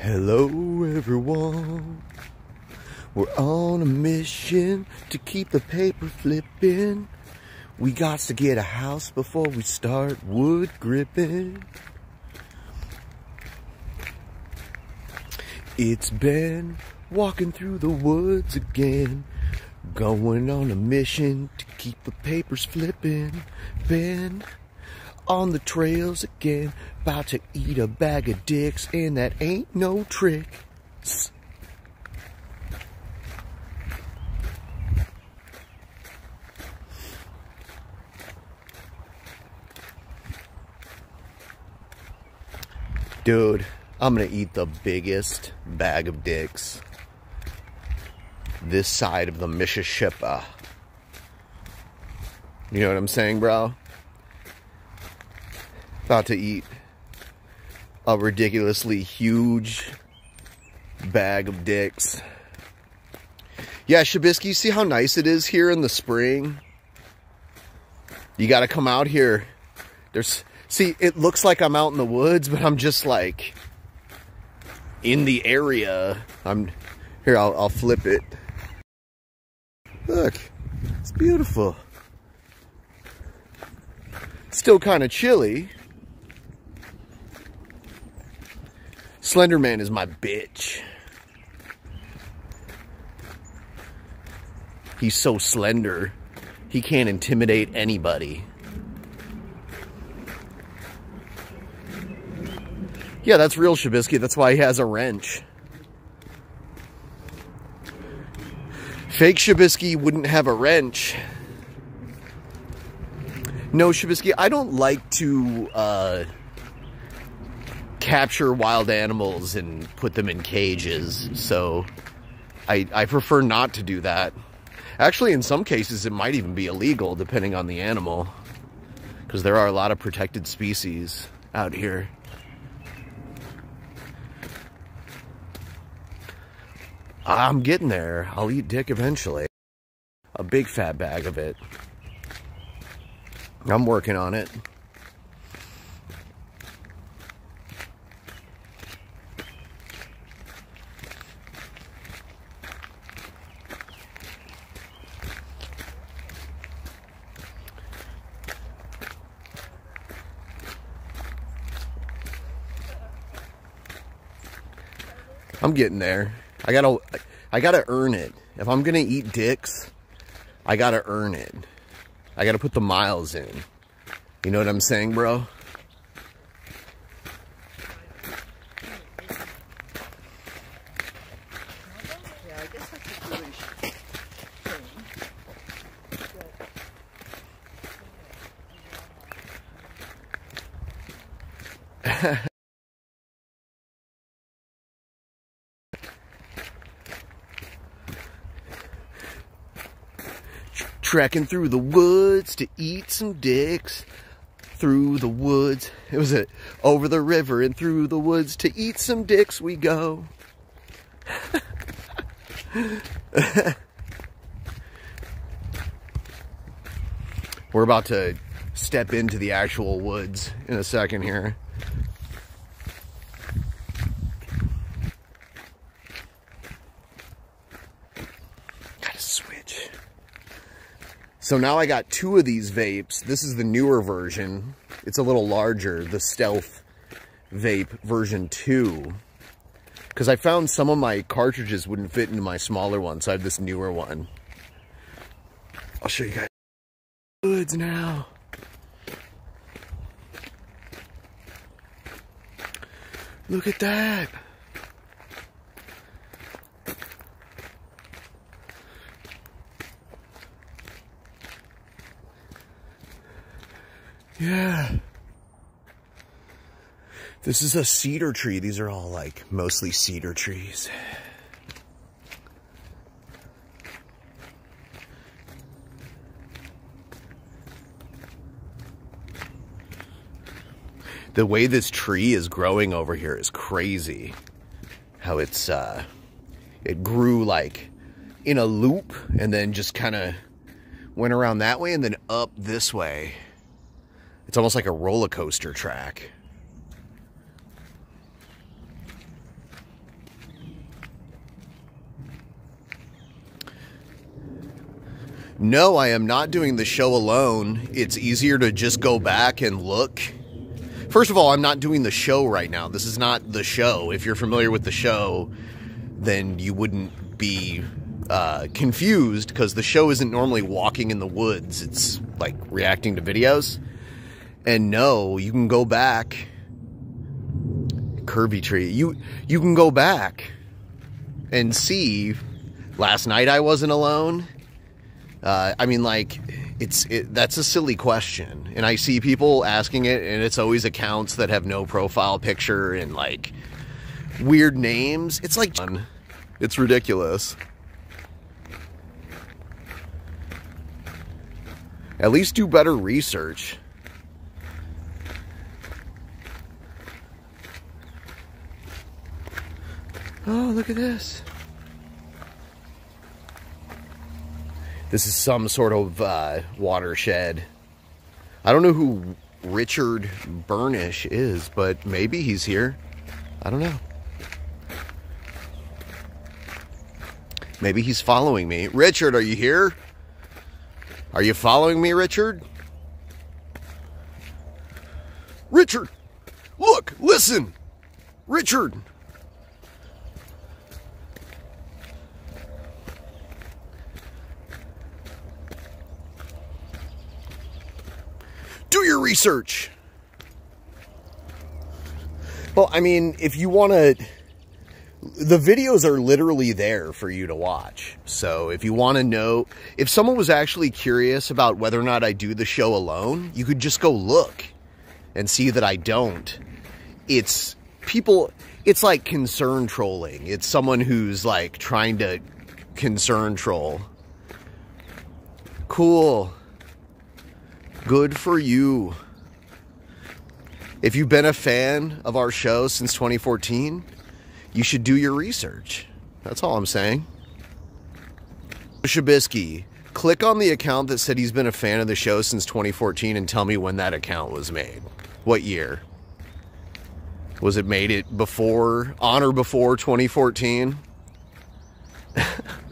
Hello, everyone. We're on a mission to keep the paper flipping. We got to get a house before we start wood gripping. It's Ben walking through the woods again, going on a mission to keep the papers flipping. Ben on the trails again, about to eat a bag of dicks, and that ain't no trick. Dude, I'm gonna eat the biggest bag of dicks this side of the Mississippi. You know what I'm saying, bro? About to eat a ridiculously huge bag of dicks. Yeah, Shabisky, see how nice it is here in the spring? You gotta come out here. There's, see, it looks like I'm out in the woods, but I'm just like in the area. I'm, here, I'll, I'll flip it. Look, it's beautiful. Still kind of chilly. Slenderman is my bitch. He's so slender, he can't intimidate anybody. Yeah, that's real Shabisky. That's why he has a wrench. Fake Shabisky wouldn't have a wrench. No, Shabisky, I don't like to uh, capture wild animals and put them in cages, so I, I prefer not to do that. Actually, in some cases, it might even be illegal, depending on the animal, because there are a lot of protected species out here. I'm getting there. I'll eat dick eventually. A big fat bag of it. I'm working on it. I'm getting there. I gotta, I gotta earn it. If I'm gonna eat dicks, I gotta earn it. I gotta put the miles in. You know what I'm saying, bro? Trekking through the woods to eat some dicks. Through the woods. It was a over the river and through the woods to eat some dicks we go. We're about to step into the actual woods in a second here So now I got two of these vapes. This is the newer version. It's a little larger, the Stealth Vape version 2. Because I found some of my cartridges wouldn't fit into my smaller one, so I have this newer one. I'll show you guys woods now. Look at that. Yeah. This is a cedar tree. These are all like mostly cedar trees. The way this tree is growing over here is crazy. How it's, uh, it grew like in a loop and then just kind of went around that way and then up this way. It's almost like a roller coaster track. No, I am not doing the show alone. It's easier to just go back and look. First of all, I'm not doing the show right now. This is not the show. If you're familiar with the show, then you wouldn't be uh, confused because the show isn't normally walking in the woods, it's like reacting to videos. And no, you can go back. Kirby tree. You you can go back and see. Last night I wasn't alone. Uh, I mean, like, it's it, that's a silly question, and I see people asking it, and it's always accounts that have no profile picture and like weird names. It's like it's ridiculous. At least do better research. Oh, look at this. This is some sort of uh, watershed. I don't know who Richard Burnish is, but maybe he's here. I don't know. Maybe he's following me. Richard, are you here? Are you following me, Richard? Richard! Look! Listen! Richard! Do your research! Well, I mean, if you want to the videos are literally there for you to watch. So if you want to know, if someone was actually curious about whether or not I do the show alone, you could just go look and see that I don't. It's people, it's like concern trolling. It's someone who's like trying to concern troll. Cool. Good for you. If you've been a fan of our show since 2014, you should do your research. That's all I'm saying. Shabisky, click on the account that said he's been a fan of the show since 2014 and tell me when that account was made. What year? Was it made it before, on or before 2014?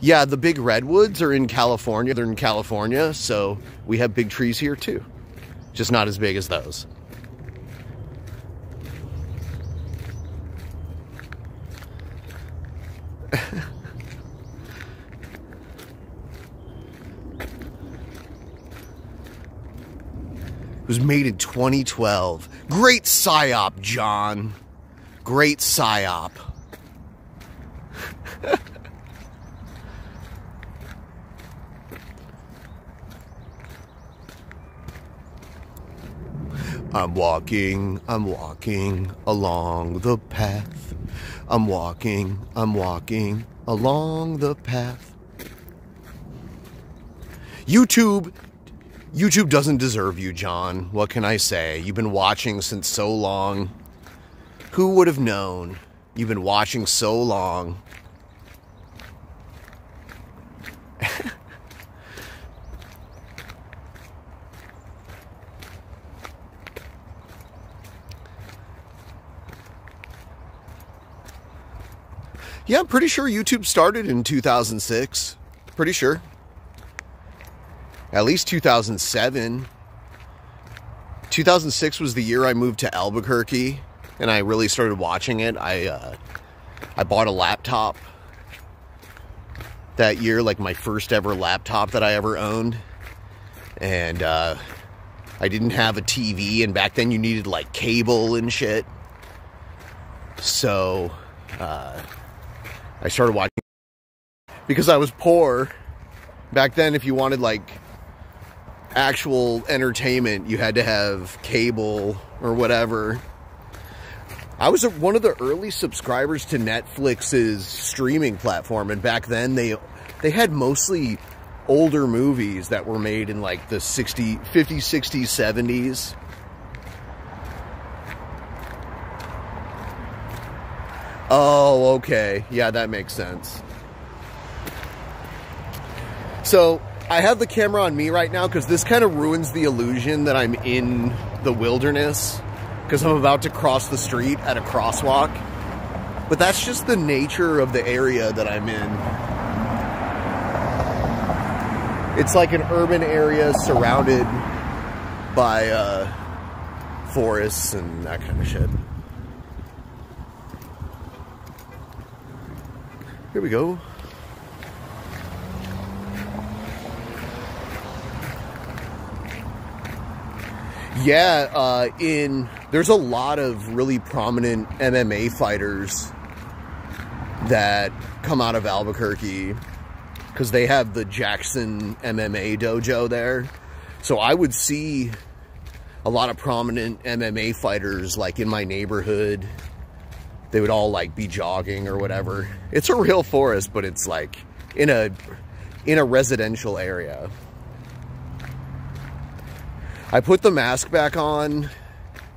Yeah, the big redwoods are in California. They're in California, so we have big trees here too. Just not as big as those. it was made in 2012. Great psyop, John. Great psyop. I'm walking, I'm walking along the path. I'm walking, I'm walking along the path. YouTube, YouTube doesn't deserve you, John. What can I say? You've been watching since so long. Who would have known? You've been watching so long. Yeah, I'm pretty sure YouTube started in 2006. Pretty sure. At least 2007. 2006 was the year I moved to Albuquerque and I really started watching it. I uh, I bought a laptop that year, like my first ever laptop that I ever owned. And uh, I didn't have a TV, and back then you needed like cable and shit. So, uh, I started watching because I was poor. Back then, if you wanted like actual entertainment, you had to have cable or whatever. I was one of the early subscribers to Netflix's streaming platform, and back then they they had mostly older movies that were made in like the 60, 50s, 60s, 70s. Oh, okay. Yeah, that makes sense. So, I have the camera on me right now because this kind of ruins the illusion that I'm in the wilderness because I'm about to cross the street at a crosswalk. But that's just the nature of the area that I'm in. It's like an urban area surrounded by uh, forests and that kind of shit. Here we go. Yeah, uh, in there's a lot of really prominent MMA fighters that come out of Albuquerque because they have the Jackson MMA dojo there. So I would see a lot of prominent MMA fighters like in my neighborhood. They would all like be jogging or whatever. It's a real forest, but it's like in a in a residential area. I put the mask back on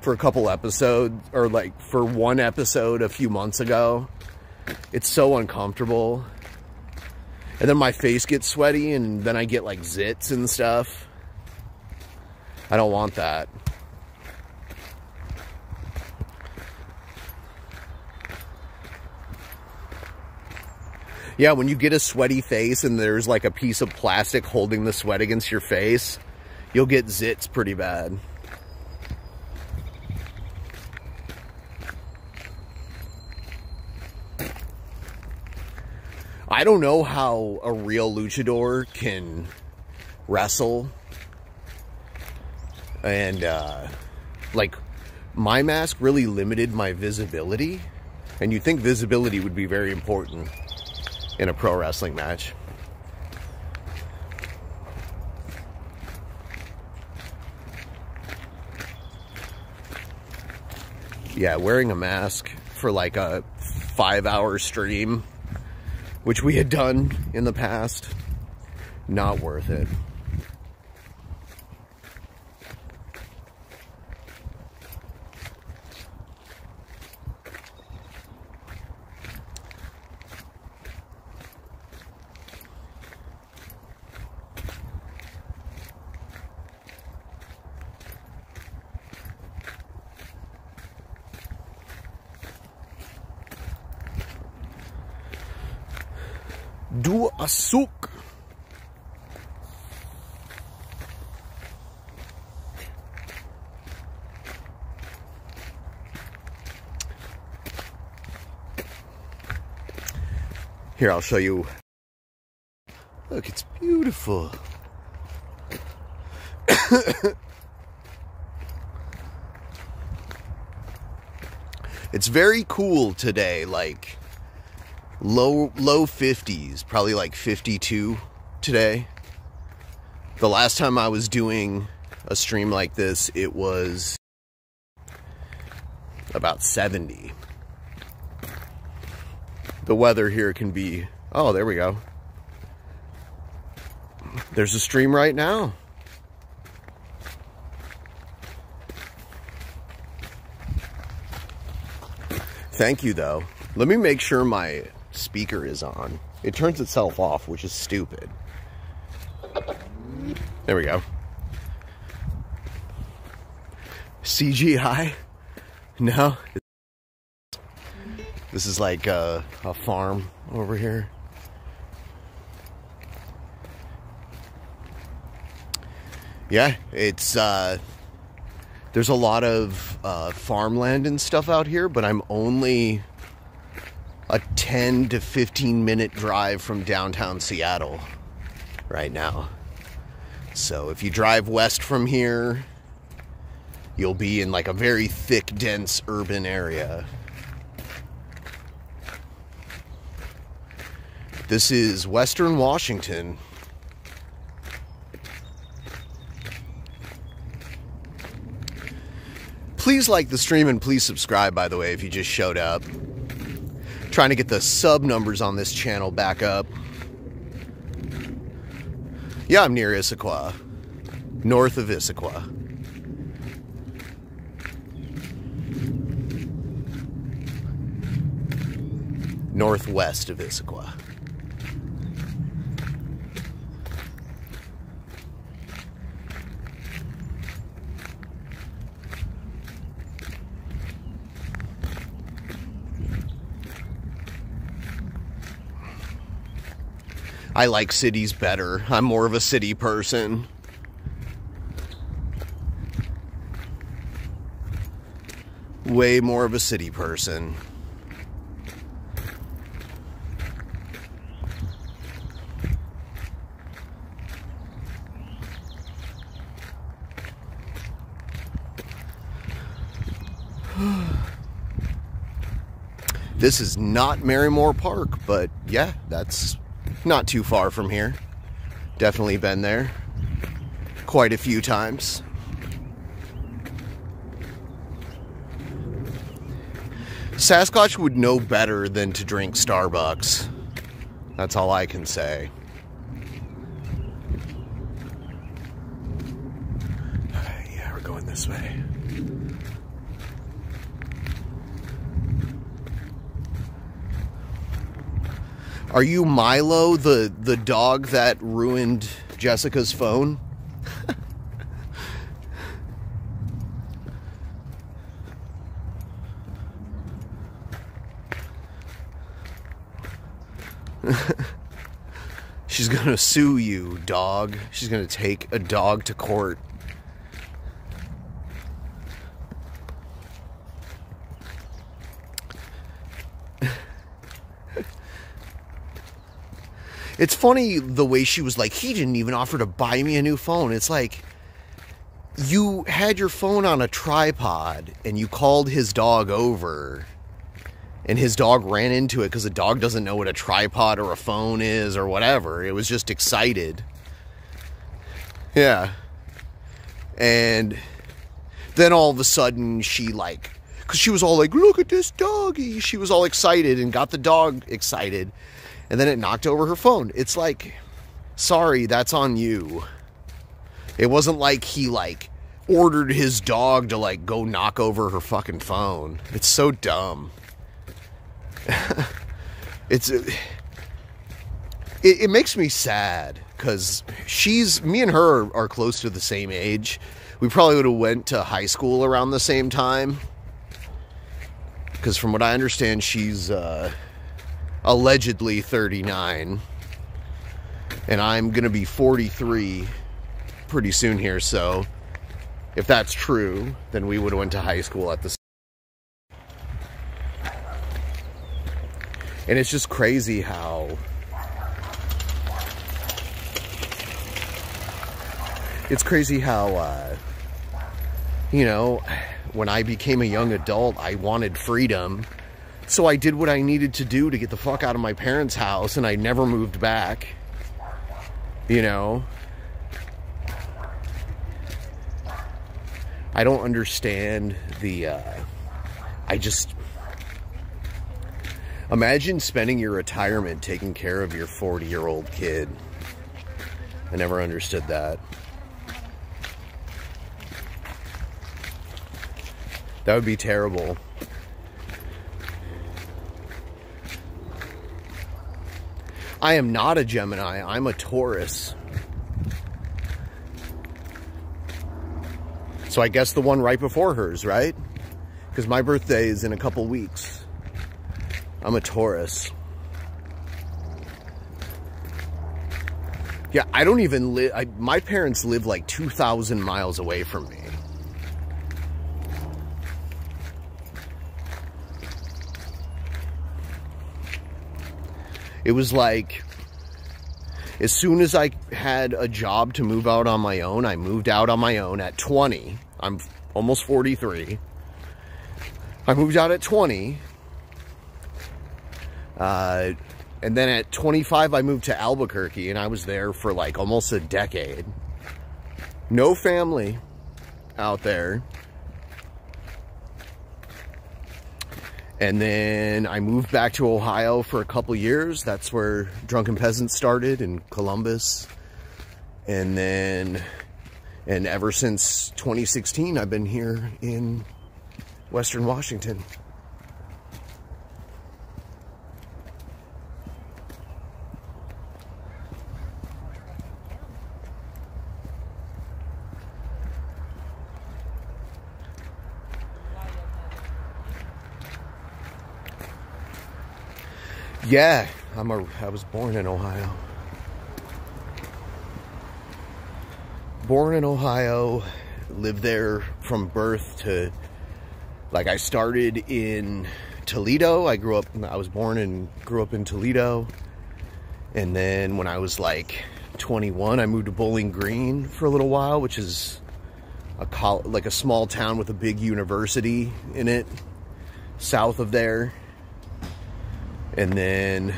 for a couple episodes, or like for one episode a few months ago. It's so uncomfortable. And then my face gets sweaty and then I get like zits and stuff. I don't want that. Yeah, when you get a sweaty face and there's like a piece of plastic holding the sweat against your face, you'll get zits pretty bad. I don't know how a real luchador can wrestle. And, uh, like, my mask really limited my visibility. And you'd think visibility would be very important in a pro wrestling match. yeah, wearing a mask for like a five hour stream, which we had done in the past, not worth it. Do a açúcar. Here, I'll show you. Look, it's beautiful. it's very cool today, like low low 50s, probably like 52 today. The last time I was doing a stream like this, it was about 70. The weather here can be, oh, there we go. There's a stream right now. Thank you, though. Let me make sure my speaker is on. It turns itself off, which is stupid. There we go. CGI? No. This is like a, a farm over here. Yeah, it's uh there's a lot of uh, farmland and stuff out here, but I'm only 10 to 15 minute drive from downtown Seattle right now. So if you drive west from here, you'll be in like a very thick, dense urban area. This is Western Washington. Please like the stream and please subscribe, by the way, if you just showed up trying to get the sub numbers on this channel back up. Yeah, I'm near Issaquah, north of Issaquah. Northwest of Issaquah. I like cities better. I'm more of a city person. Way more of a city person. this is not Marymoor Park, but yeah, that's not too far from here. Definitely been there quite a few times. Sasquatch would know better than to drink Starbucks. That's all I can say. Yeah, we're going this way. Are you Milo, the the dog that ruined Jessica's phone? She's gonna sue you, dog. She's gonna take a dog to court. It's funny the way she was like, he didn't even offer to buy me a new phone. It's like, you had your phone on a tripod and you called his dog over and his dog ran into it because the dog doesn't know what a tripod or a phone is or whatever. It was just excited. Yeah. And then all of a sudden she like, because she was all like, look at this doggy. She was all excited and got the dog excited and then it knocked over her phone. It's like, sorry, that's on you. It wasn't like he like ordered his dog to like go knock over her fucking phone. It's so dumb. it's it, it makes me sad because she's me and her are, close to the same age. We probably would have went to high school around the same time. Because from what I understand, she's uh, allegedly 39. And I'm going to be 43 pretty soon here, so if that's true, then we would have went to high school at the And it's just crazy how it's crazy how uh, you know when I became a young adult I wanted freedom so I did what I needed to do to get the fuck out of my parents' house and I never moved back. You know? I don't understand the, uh, I just, imagine spending your retirement taking care of your 40 year old kid. I never understood that. That would be terrible. I am not a Gemini, I'm a Taurus. So I guess the one right before hers, right? Because my birthday is in a couple weeks. I'm a Taurus. Yeah, I don't even live, my parents live like 2,000 miles away from me. It was like, as soon as I had a job to move out on my own, I moved out on my own at 20. I'm almost 43. I moved out at 20. Uh, and then at 25, I moved to Albuquerque and I was there for like almost a decade. No family out there. And then I moved back to Ohio for a couple years. That's where Drunken Peasants started in Columbus. And then, and ever since 2016, I've been here in Western Washington. Yeah, I'm a I was born in Ohio. Born in Ohio, lived there from birth to like I started in Toledo. I grew up I was born and grew up in Toledo. And then when I was like 21, I moved to Bowling Green for a little while, which is a like a small town with a big university in it south of there and then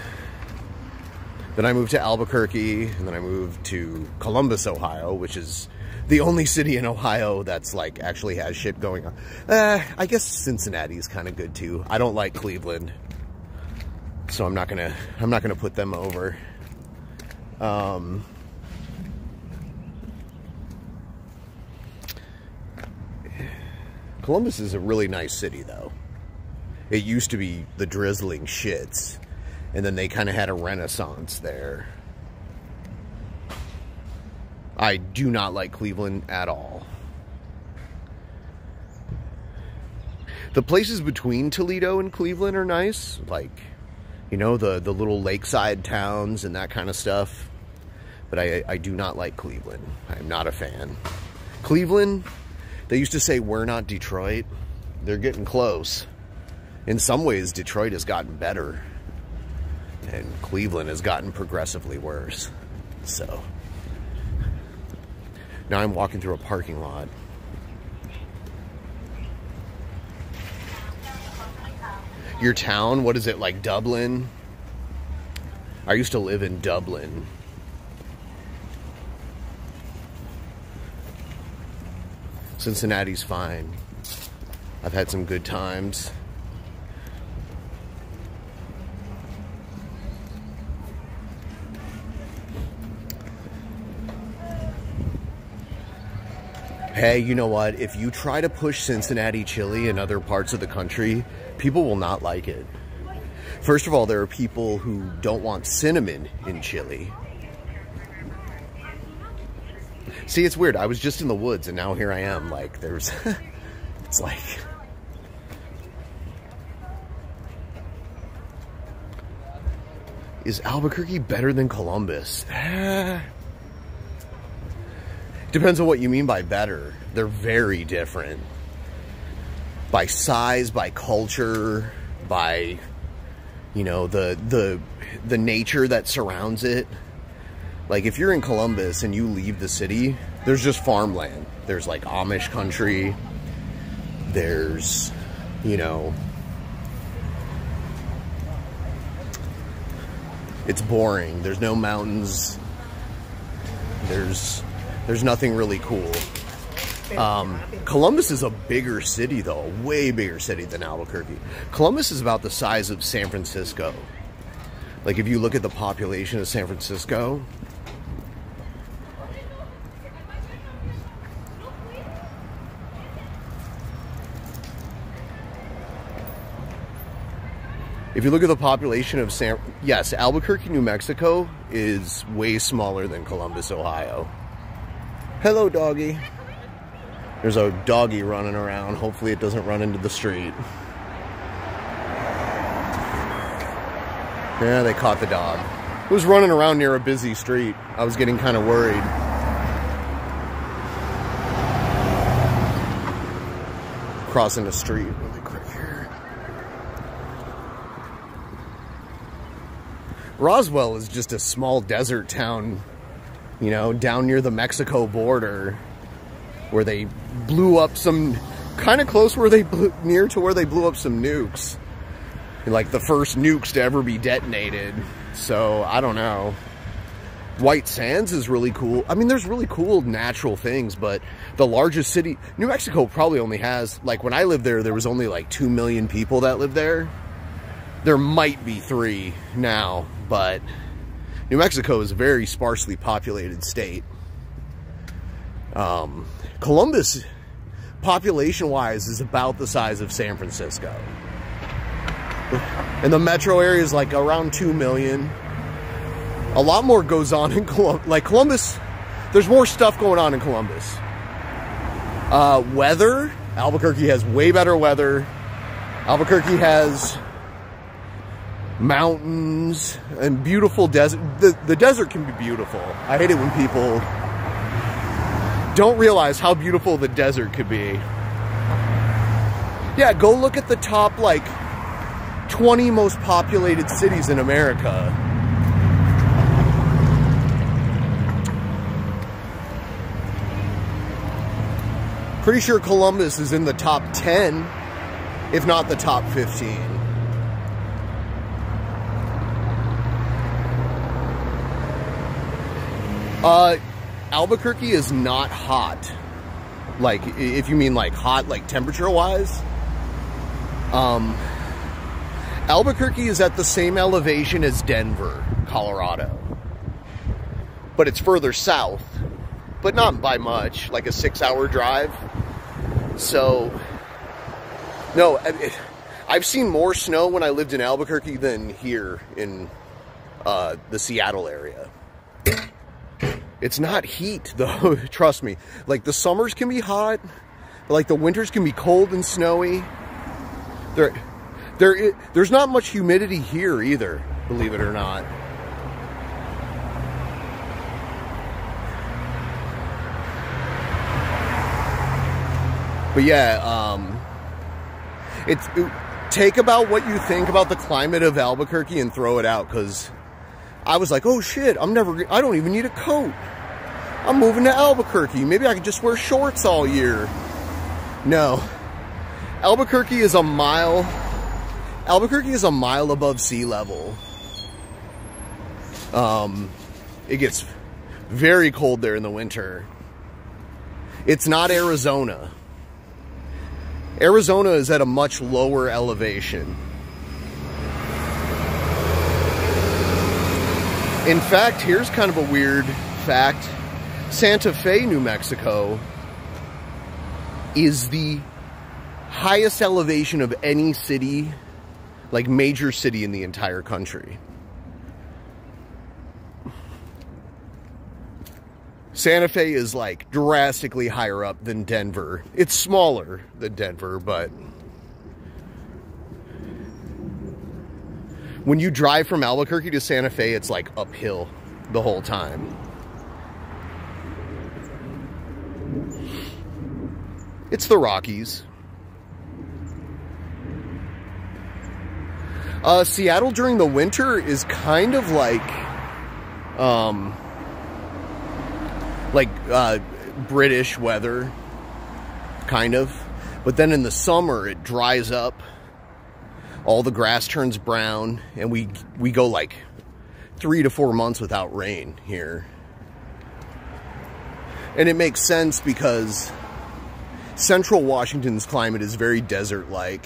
then I moved to Albuquerque, and then I moved to Columbus, Ohio, which is the only city in Ohio that's like actually has shit going on. Uh, I guess Cincinnati's kind of good too. I don't like Cleveland, so I'm not gonna I'm not gonna put them over. Um, Columbus is a really nice city, though. It used to be the drizzling shits, and then they kind of had a renaissance there. I do not like Cleveland at all. The places between Toledo and Cleveland are nice, like, you know, the, the little lakeside towns and that kind of stuff. But I, I do not like Cleveland. I'm not a fan. Cleveland, they used to say, we're not Detroit. They're getting close. In some ways, Detroit has gotten better. And Cleveland has gotten progressively worse. So, now I'm walking through a parking lot. Your town, what is it, like Dublin? I used to live in Dublin. Cincinnati's fine. I've had some good times. Hey, you know what? If you try to push Cincinnati chili in other parts of the country, people will not like it. First of all, there are people who don't want cinnamon in chili. See, it's weird. I was just in the woods and now here I am. Like, there's. it's like. Is Albuquerque better than Columbus? Depends on what you mean by better. They're very different. By size, by culture, by you know, the the the nature that surrounds it. Like if you're in Columbus and you leave the city, there's just farmland. There's like Amish country. There's, you know, it's boring. There's no mountains. There's there's nothing really cool. Um, Columbus is a bigger city, though, way bigger city than Albuquerque. Columbus is about the size of San Francisco. Like, if you look at the population of San Francisco, if you look at the population of San, yes, Albuquerque, New Mexico is way smaller than Columbus, Ohio. Hello, doggy. There's a doggy running around. Hopefully it doesn't run into the street. Yeah, they caught the dog. It was running around near a busy street. I was getting kind of worried. Crossing the street really quick here. Roswell is just a small desert town, you know, down near the Mexico border where they blew up some kind of close where they blew, near to where they blew up some nukes. Like the first nukes to ever be detonated. So I don't know. White Sands is really cool. I mean, there's really cool natural things, but the largest city, New Mexico probably only has, like when I lived there, there was only like 2 million people that lived there. There might be three now, but New Mexico is a very sparsely populated state. Um, Columbus, population-wise, is about the size of San Francisco. And the metro area is like around 2 million. A lot more goes on in Columbus. Like Columbus, there's more stuff going on in Columbus. Uh, weather, Albuquerque has way better weather. Albuquerque has mountains and beautiful desert. The, the desert can be beautiful. I hate it when people don't realize how beautiful the desert could be. Yeah, go look at the top like 20 most populated cities in America. Pretty sure Columbus is in the top 10, if not the top 15. Uh, Albuquerque is not hot. Like, if you mean like hot, like temperature wise. Um, Albuquerque is at the same elevation as Denver, Colorado. But it's further south, but not by much, like a six hour drive. So, no, I've seen more snow when I lived in Albuquerque than here in uh, the Seattle area. It's not heat though, trust me. Like the summers can be hot, like the winters can be cold and snowy. There, there, there's not much humidity here either, believe it or not. But yeah, um, it's it, take about what you think about the climate of Albuquerque and throw it out because I was like, oh shit, I'm never, I don't even need a coat. I'm moving to Albuquerque. Maybe I could just wear shorts all year. No. Albuquerque is a mile, Albuquerque is a mile above sea level. Um, it gets very cold there in the winter. It's not Arizona. Arizona is at a much lower elevation. In fact, here's kind of a weird fact. Santa Fe, New Mexico is the highest elevation of any city, like major city in the entire country. Santa Fe is like drastically higher up than Denver. It's smaller than Denver, but when you drive from Albuquerque to Santa Fe, it's like uphill the whole time. It's the Rockies. Uh, Seattle during the winter is kind of like, um, like uh, British weather, kind of. But then in the summer, it dries up all the grass turns brown and we we go like three to four months without rain here. And it makes sense because central washington's climate is very desert like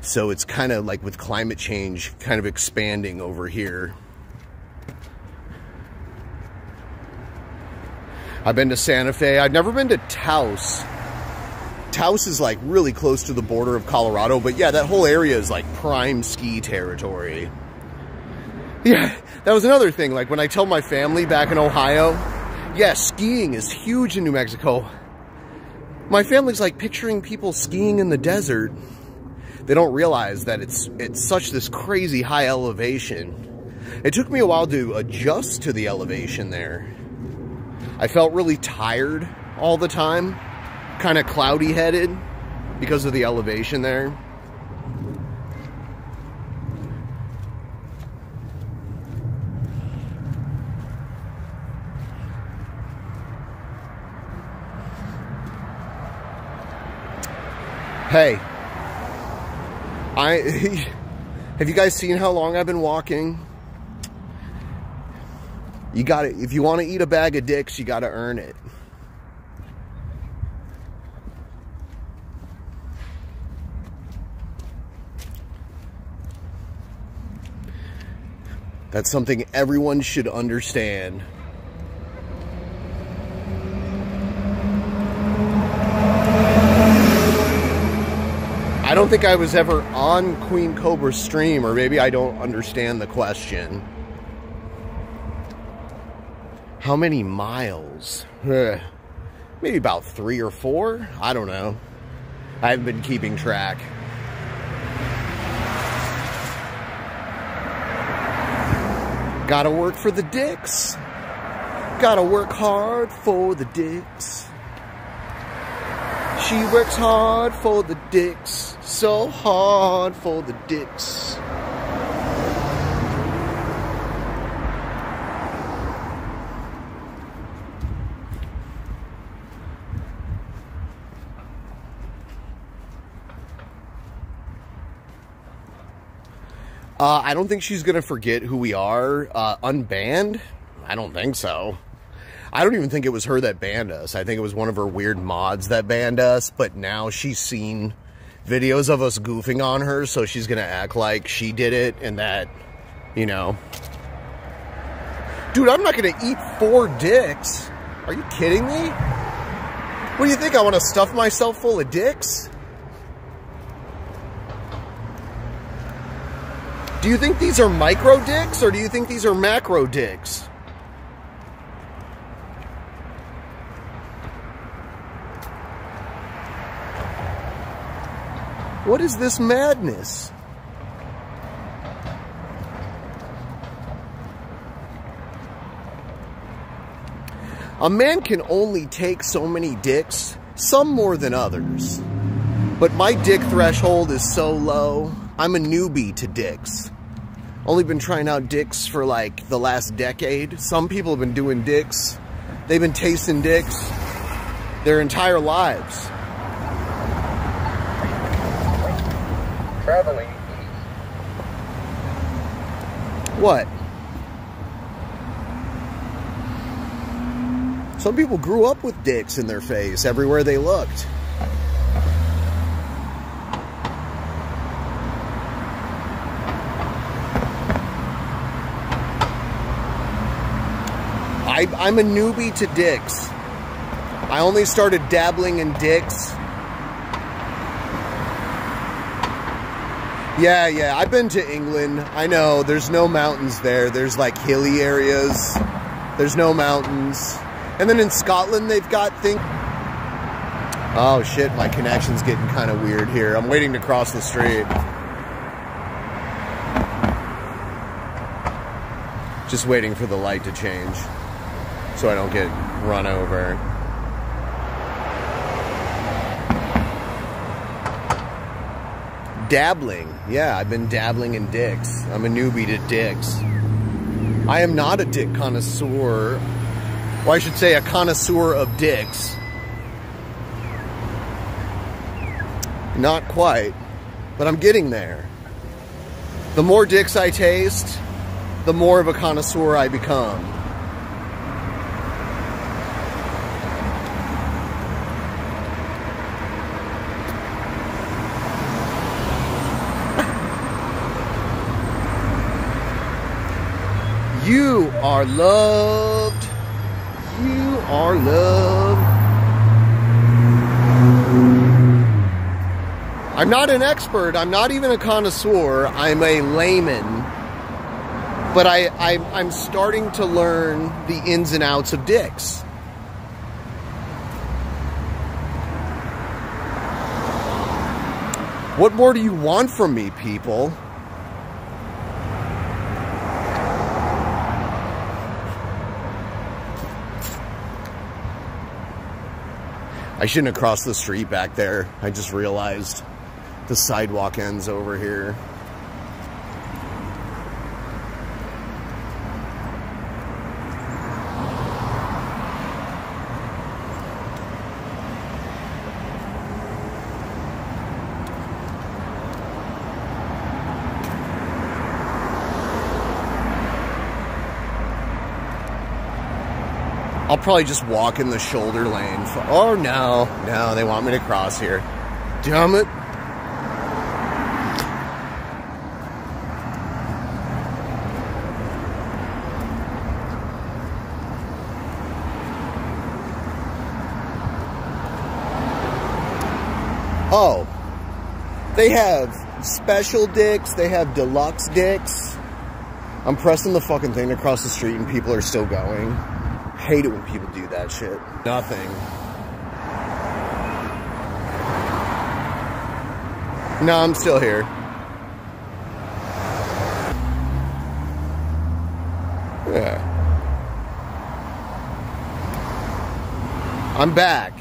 so it's kind of like with climate change kind of expanding over here. I've been to santa fe. I've never been to taos Taos is like really close to the border of Colorado, but yeah, that whole area is like prime ski territory. Yeah, that was another thing. Like when I tell my family back in Ohio, yeah, skiing is huge in New Mexico. My family's like picturing people skiing in the desert. They don't realize that it's it's such this crazy high elevation. It took me a while to adjust to the elevation there. I felt really tired all the time kind of cloudy headed because of the elevation there. Hey, I have you guys seen how long I've been walking? You got to if you want to eat a bag of dicks, you got to earn it. That's something everyone should understand. I don't think I was ever on Queen Cobra's stream, or maybe I don't understand the question. How many miles? Maybe about three or four? I don't know. I haven't been keeping track. Gotta work for the dicks. Gotta work hard for the dicks. She works hard for the dicks. So hard for the dicks. Uh, I don't think she's gonna forget who we are. Uh, unbanned? I don't think so. I don't even think it was her that banned us. I think it was one of her weird mods that banned us, but now she's seen videos of us goofing on her, so she's gonna act like she did it and that, you know. Dude, I'm not gonna eat four dicks. Are you kidding me? What do you think? I wanna stuff myself full of dicks? Do you think these are micro dicks or do you think these are macro dicks? What is this madness? A man can only take so many dicks, some more than others. But my dick threshold is so low, I'm a newbie to dicks. Only been trying out dicks for like the last decade. Some people have been doing dicks. They've been tasting dicks their entire lives. Traveling What? Some people grew up with dicks in their face everywhere they looked. I, I'm a newbie to dicks. I only started dabbling in dicks. Yeah, yeah, I've been to England. I know there's no mountains there. There's like hilly areas. There's no mountains. And then in Scotland, they've got things. Oh shit, my connection's getting kind of weird here. I'm waiting to cross the street. Just waiting for the light to change so I don't get run over. Dabbling. Yeah, I've been dabbling in dicks. I'm a newbie to dicks. I am not a dick connoisseur. Well, I should say a connoisseur of dicks. Not quite, but I'm getting there. The more dicks I taste, the more of a connoisseur I become. You are loved. You are loved. I'm not an expert. I'm not even a connoisseur. I'm a layman. But I, I, I'm starting to learn the ins and outs of dicks. What more do you want from me, people? I shouldn't have crossed the street back there. I just realized the sidewalk ends over here. I'll probably just walk in the shoulder lane. Oh no, no, they want me to cross here. Damn it. Oh, they have special dicks, they have deluxe dicks. I'm pressing the fucking thing across the street and people are still going hate it when people do that shit. Nothing. No, I'm still here. Yeah. I'm back.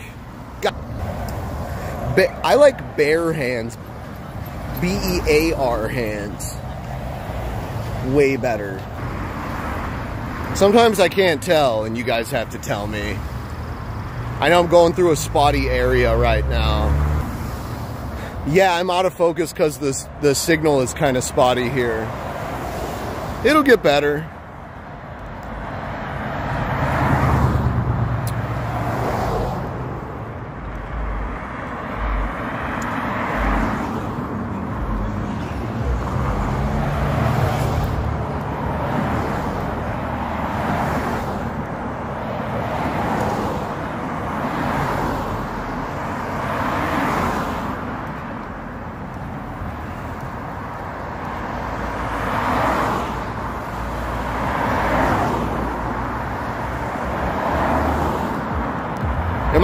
I like bare hands. B E A R hands. Way better. Sometimes I can't tell, and you guys have to tell me. I know I'm going through a spotty area right now. Yeah, I'm out of focus because the, the signal is kind of spotty here. It'll get better.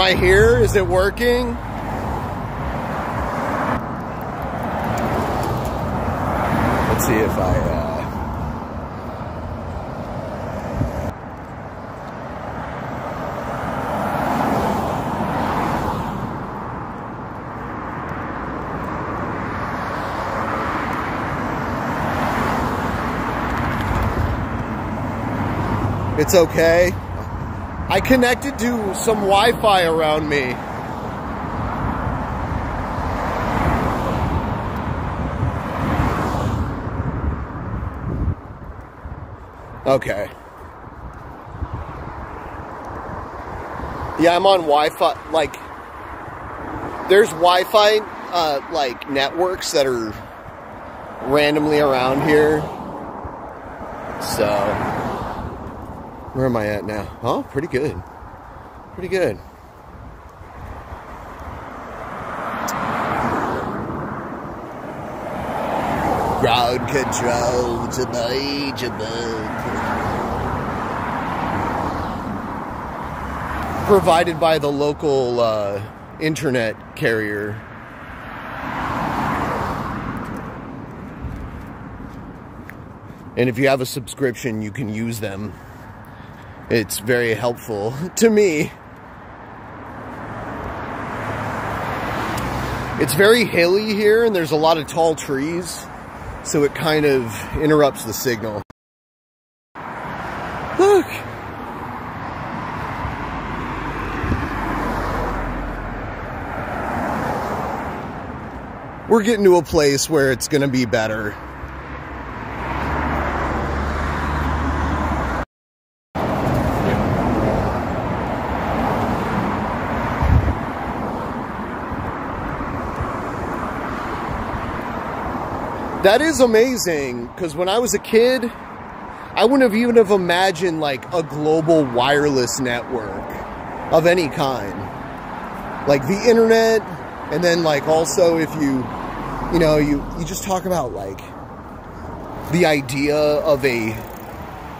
I here? Is it working? Let's see if I, uh... It's okay. I connected to some Wi-Fi around me. Okay. Yeah, I'm on Wi-Fi. Like, there's Wi-Fi, uh, like, networks that are randomly around here. So, where am I at now? Oh, pretty good. Pretty good. Ground control to major Provided by the local uh, internet carrier. And if you have a subscription, you can use them. It's very helpful to me. It's very hilly here and there's a lot of tall trees, so it kind of interrupts the signal. Look! We're getting to a place where it's to be better. That is amazing because when I was a kid, I wouldn't have even have imagined like a global wireless network of any kind. Like the internet, and then like also if you, you know, you, you just talk about like the idea of a,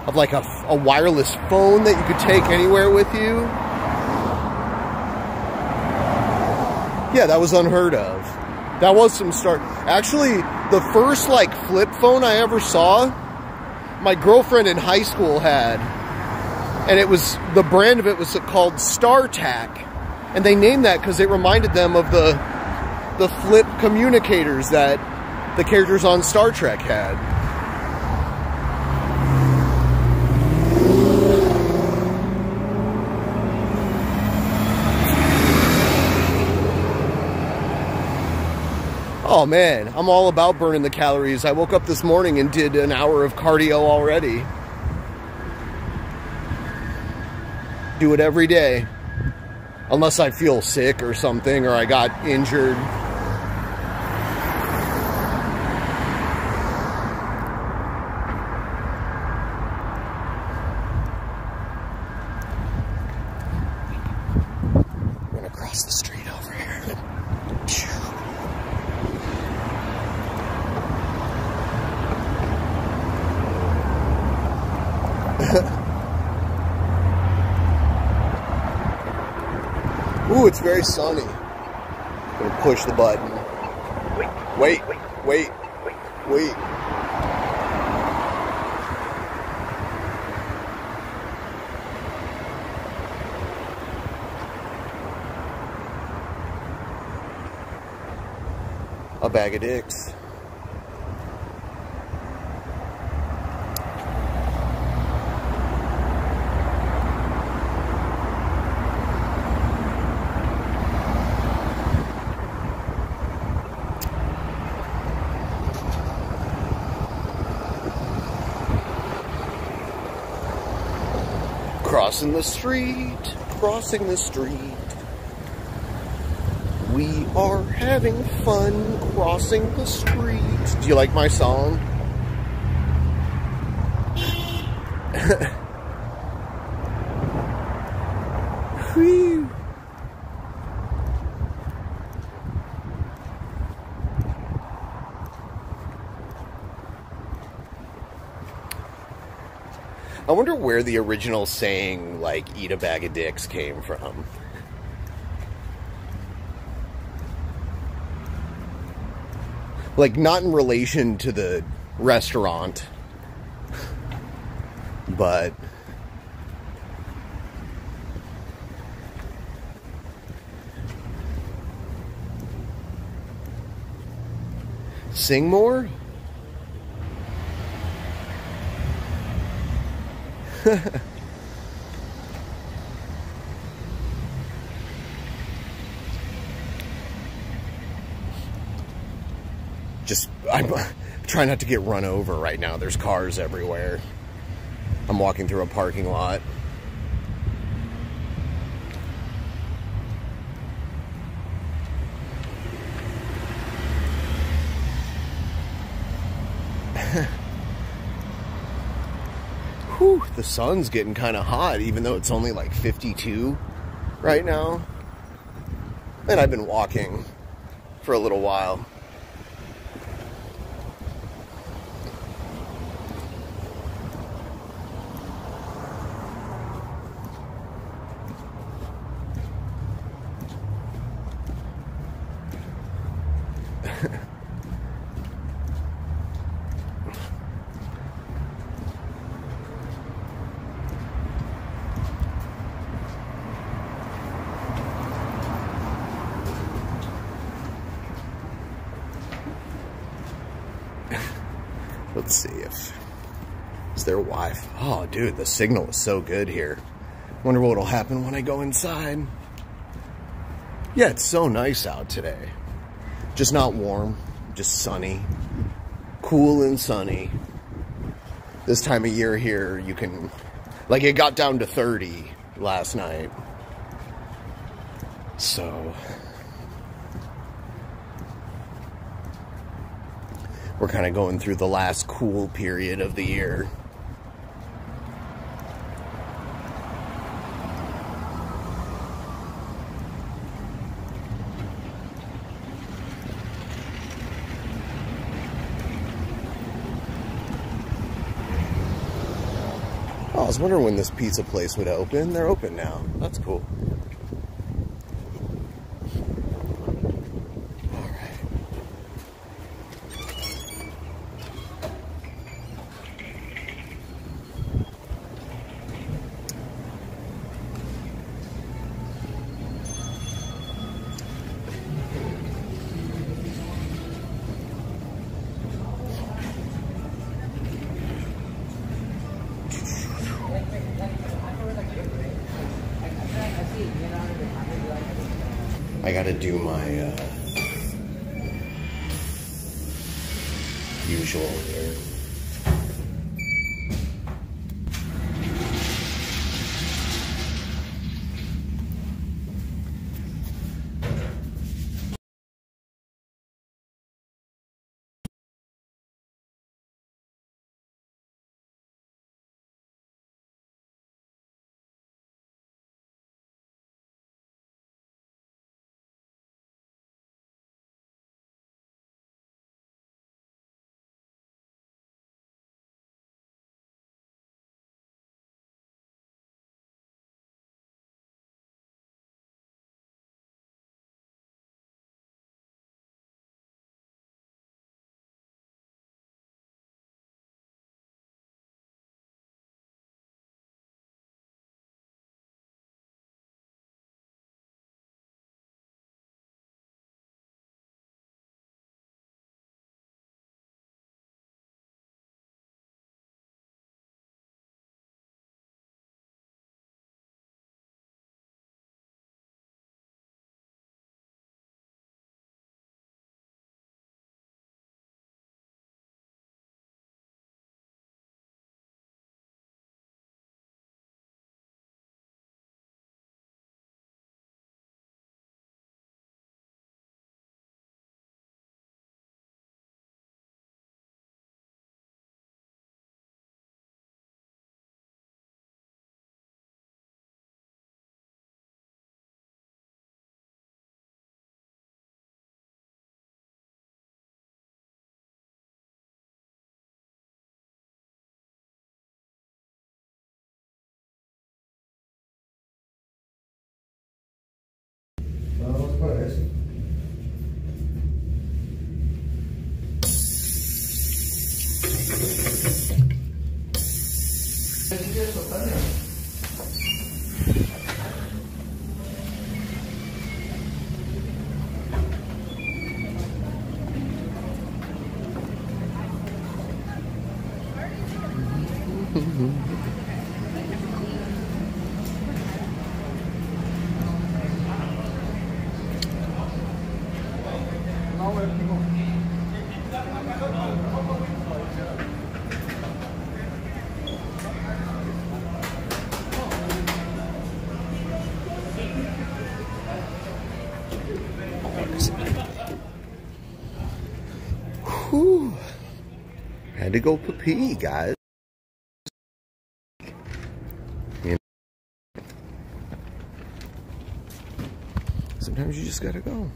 of like a, a wireless phone that you could take anywhere with you. Yeah, that was unheard of. That was some start. Actually, the first like flip phone I ever saw, my girlfriend in high school had, and it was the brand of it was called StarTAC, and they named that because it reminded them of the the flip communicators that the characters on Star Trek had. Oh man, I'm all about burning the calories. I woke up this morning and did an hour of cardio already. Do it every day. Unless I feel sick or something or I got injured. I'm gonna cross the street over here. Ooh, it's very sunny. Gonna push the button. Wait, wait, wait. a bag of dicks. Crossing the street, crossing the street. We are having fun crossing the street. Do you like my song? Whew. I wonder where the original saying, like, eat a bag of dicks came from. Like, not in relation to the restaurant, but. Sing more? Just, I'm uh, trying not to get run over right now. There's cars everywhere. I'm walking through a parking lot. Whew, the sun's getting kind of hot, even though it's only like 52 right now. And I've been walking for a little while. Let's see if is there Wi-Fi. Oh, dude, the signal is so good here. Wonder what'll happen when I go inside. Yeah, it's so nice out today. Just not warm, just sunny, cool and sunny. This time of year here, you can, like, it got down to 30 last night. So, we're kind of going through the last cool period of the year. Was wondering when this pizza place would open. They're open now. That's cool. To go pee, guys. Sometimes you just gotta go.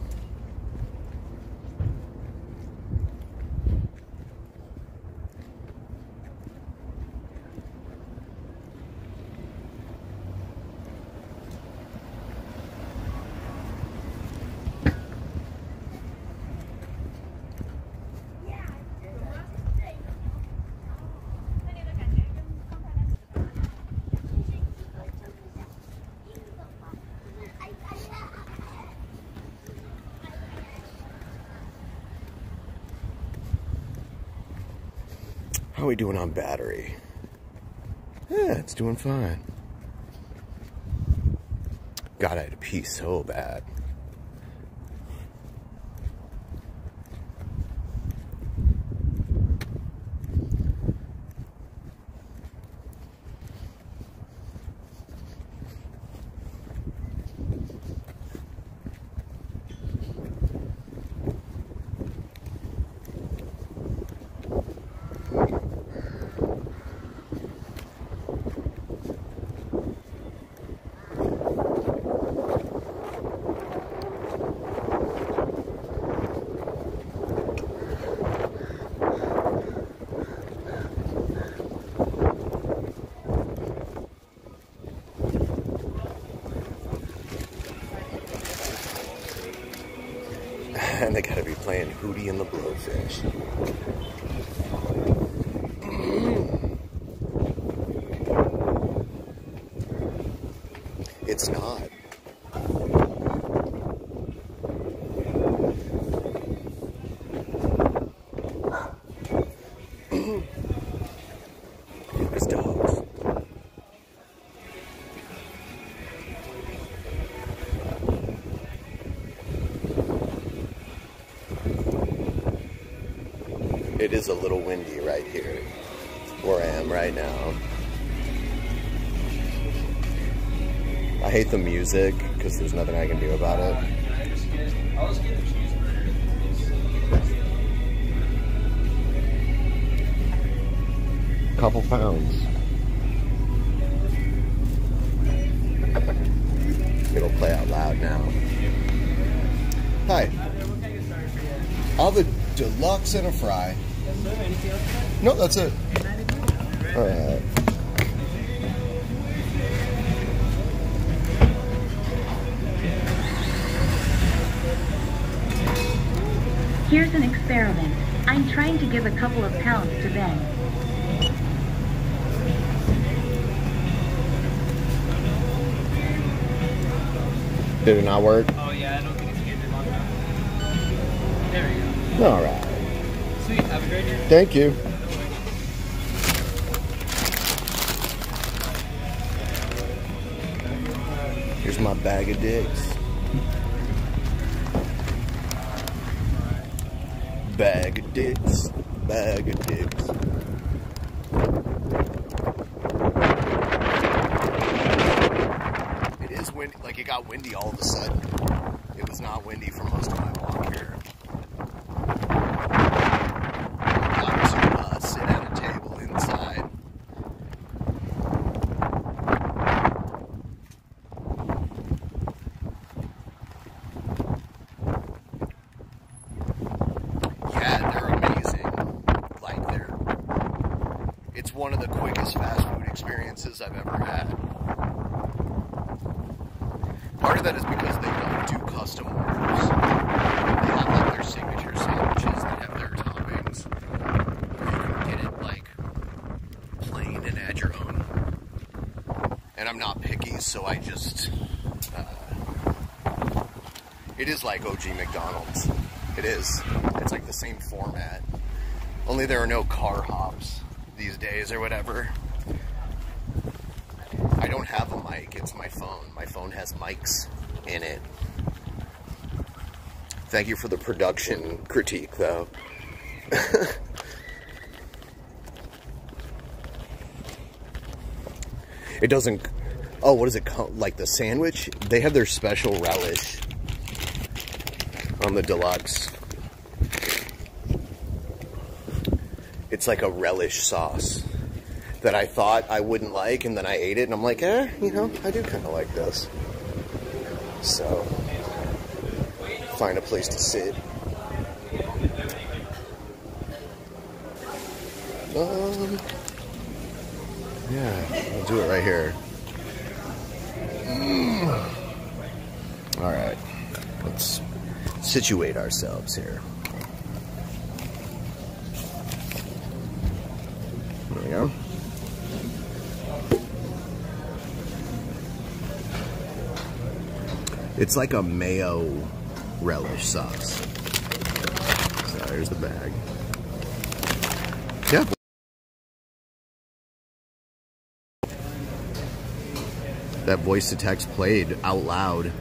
Are we doing on battery? Yeah, it's doing fine. God, I had to pee so bad. And they gotta be playing Hootie and the Blowfish. It's not. It's dogs. It is a little windy right here where I am right now. I hate the music because there's nothing I can do about it. Couple pounds. It'll play out loud now. Hi. I'll have a deluxe and a fry. No, that's it. Alright. Here's an experiment. I'm trying to give a couple of pounds to Ben. Did it not work? Oh yeah, I don't think it's getting long enough. There we go. Alright. Sweet. Thank you. Here's my bag of dicks. Bag of dicks. Bag of dicks. It is windy, like it got windy all of a sudden. It was not windy for most of my walk here. Got to uh, sit at a table inside. Yeah, they're amazing. Like they're it's one of the quickest fast food experiences I've ever had. Part of that is because they don't do custom orders. They have like their signature sandwiches that have their toppings. You can get it like plain and add your own and I'm not picky, so I just. Uh, it is like OG McDonald's. It is. It's like the same format. Only there are no car hops these days or whatever. I don't have a mic, it's my phone. My phone has mics in it. Thank you for the production critique, though. it doesn't. Oh, what is it called? Like the sandwich? They have their special relish on the deluxe. It's like a relish sauce that I thought I wouldn't like, and then I ate it, and I'm like, eh, you know, I do kind of like this. So, find a place to sit. Um, yeah, I'll do it right here. Mm. All right, let's situate ourselves here. There we go. It's like a mayo relish sauce. So here's the bag. Yeah. That voice to text played out loud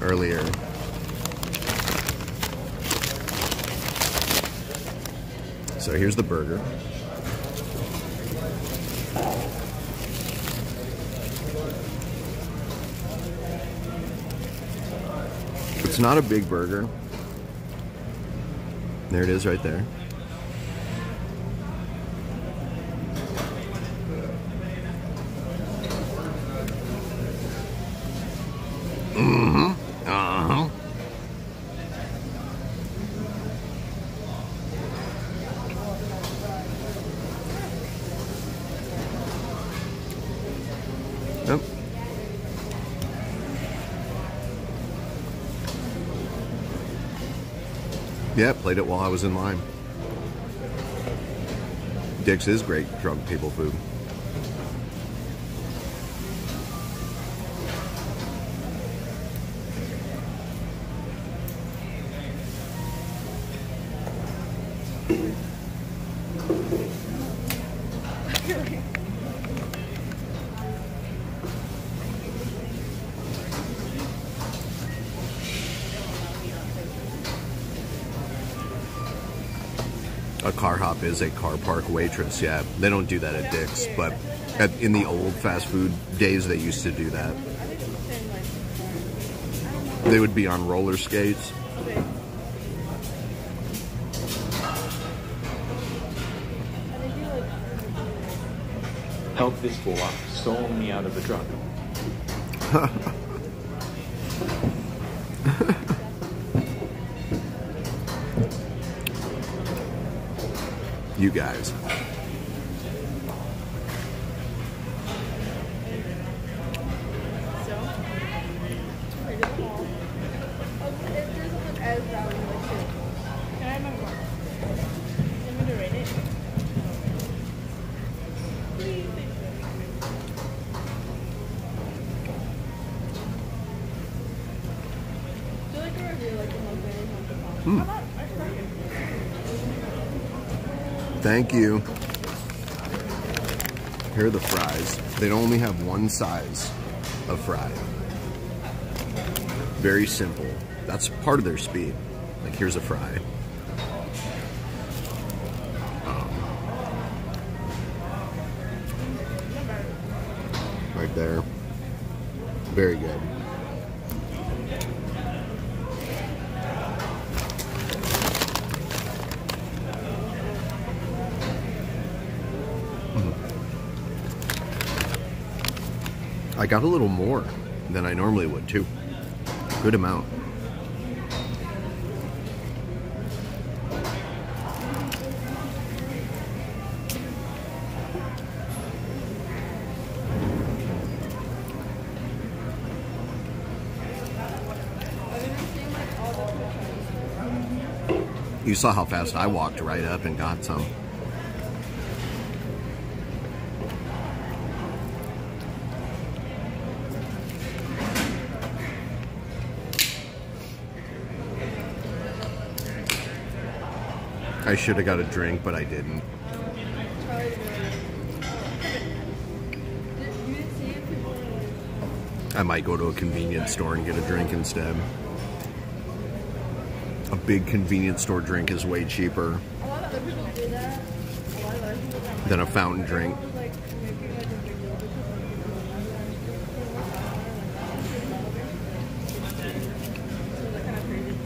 earlier. So here's the burger. It's not a big burger. There it is right there. It while I was in line. Dick's is great drunk people food. Is a car park waitress. Yeah, they don't do that at Dick's, but at, in the old fast food days, they used to do that. They would be on roller skates. Help this fool up. Stole me out of the truck. You guys. Thank you. Here are the fries. They only have one size of fry. Very simple. That's part of their speed. Like here's a fry. Got a little more than I normally would too. Good amount. You saw how fast I walked right up and got some. I should have got a drink, but I didn't. I might go to a convenience store and get a drink instead. A big convenience store drink is way cheaper A lot of other people do that. A lot of other people don't. than a fountain drink. Like making like a big deal because like kind of crazy.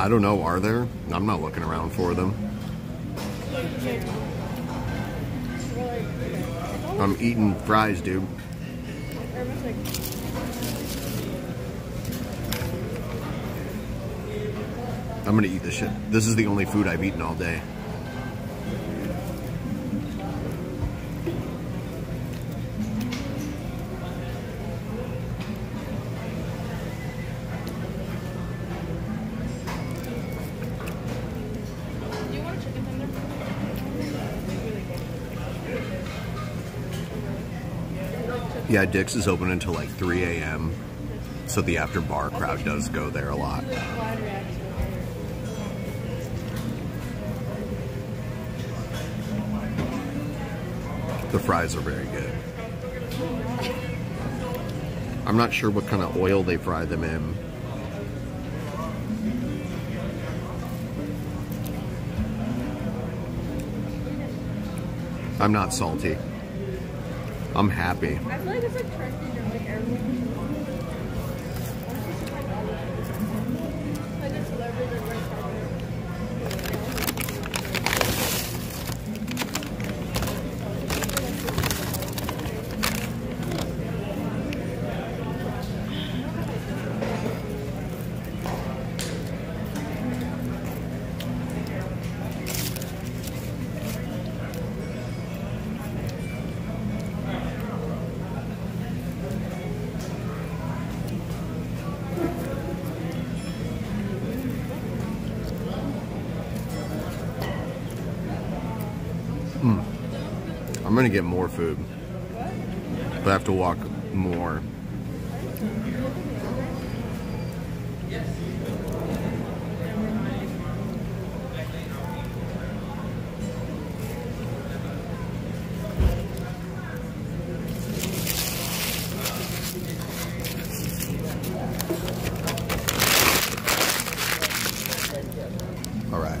I don't know, are there? I'm not looking around for them. I'm eating fries, dude. I'm gonna eat this shit. This is the only food I've eaten all day. Yeah, Dick's is open until like 3 a.m. So the after bar crowd does go there a lot. The fries are very good. I'm not sure what kind of oil they fry them in. I'm not salty. I'm happy. I feel like it's everyone. Gonna get more food. But I have to walk more. All right.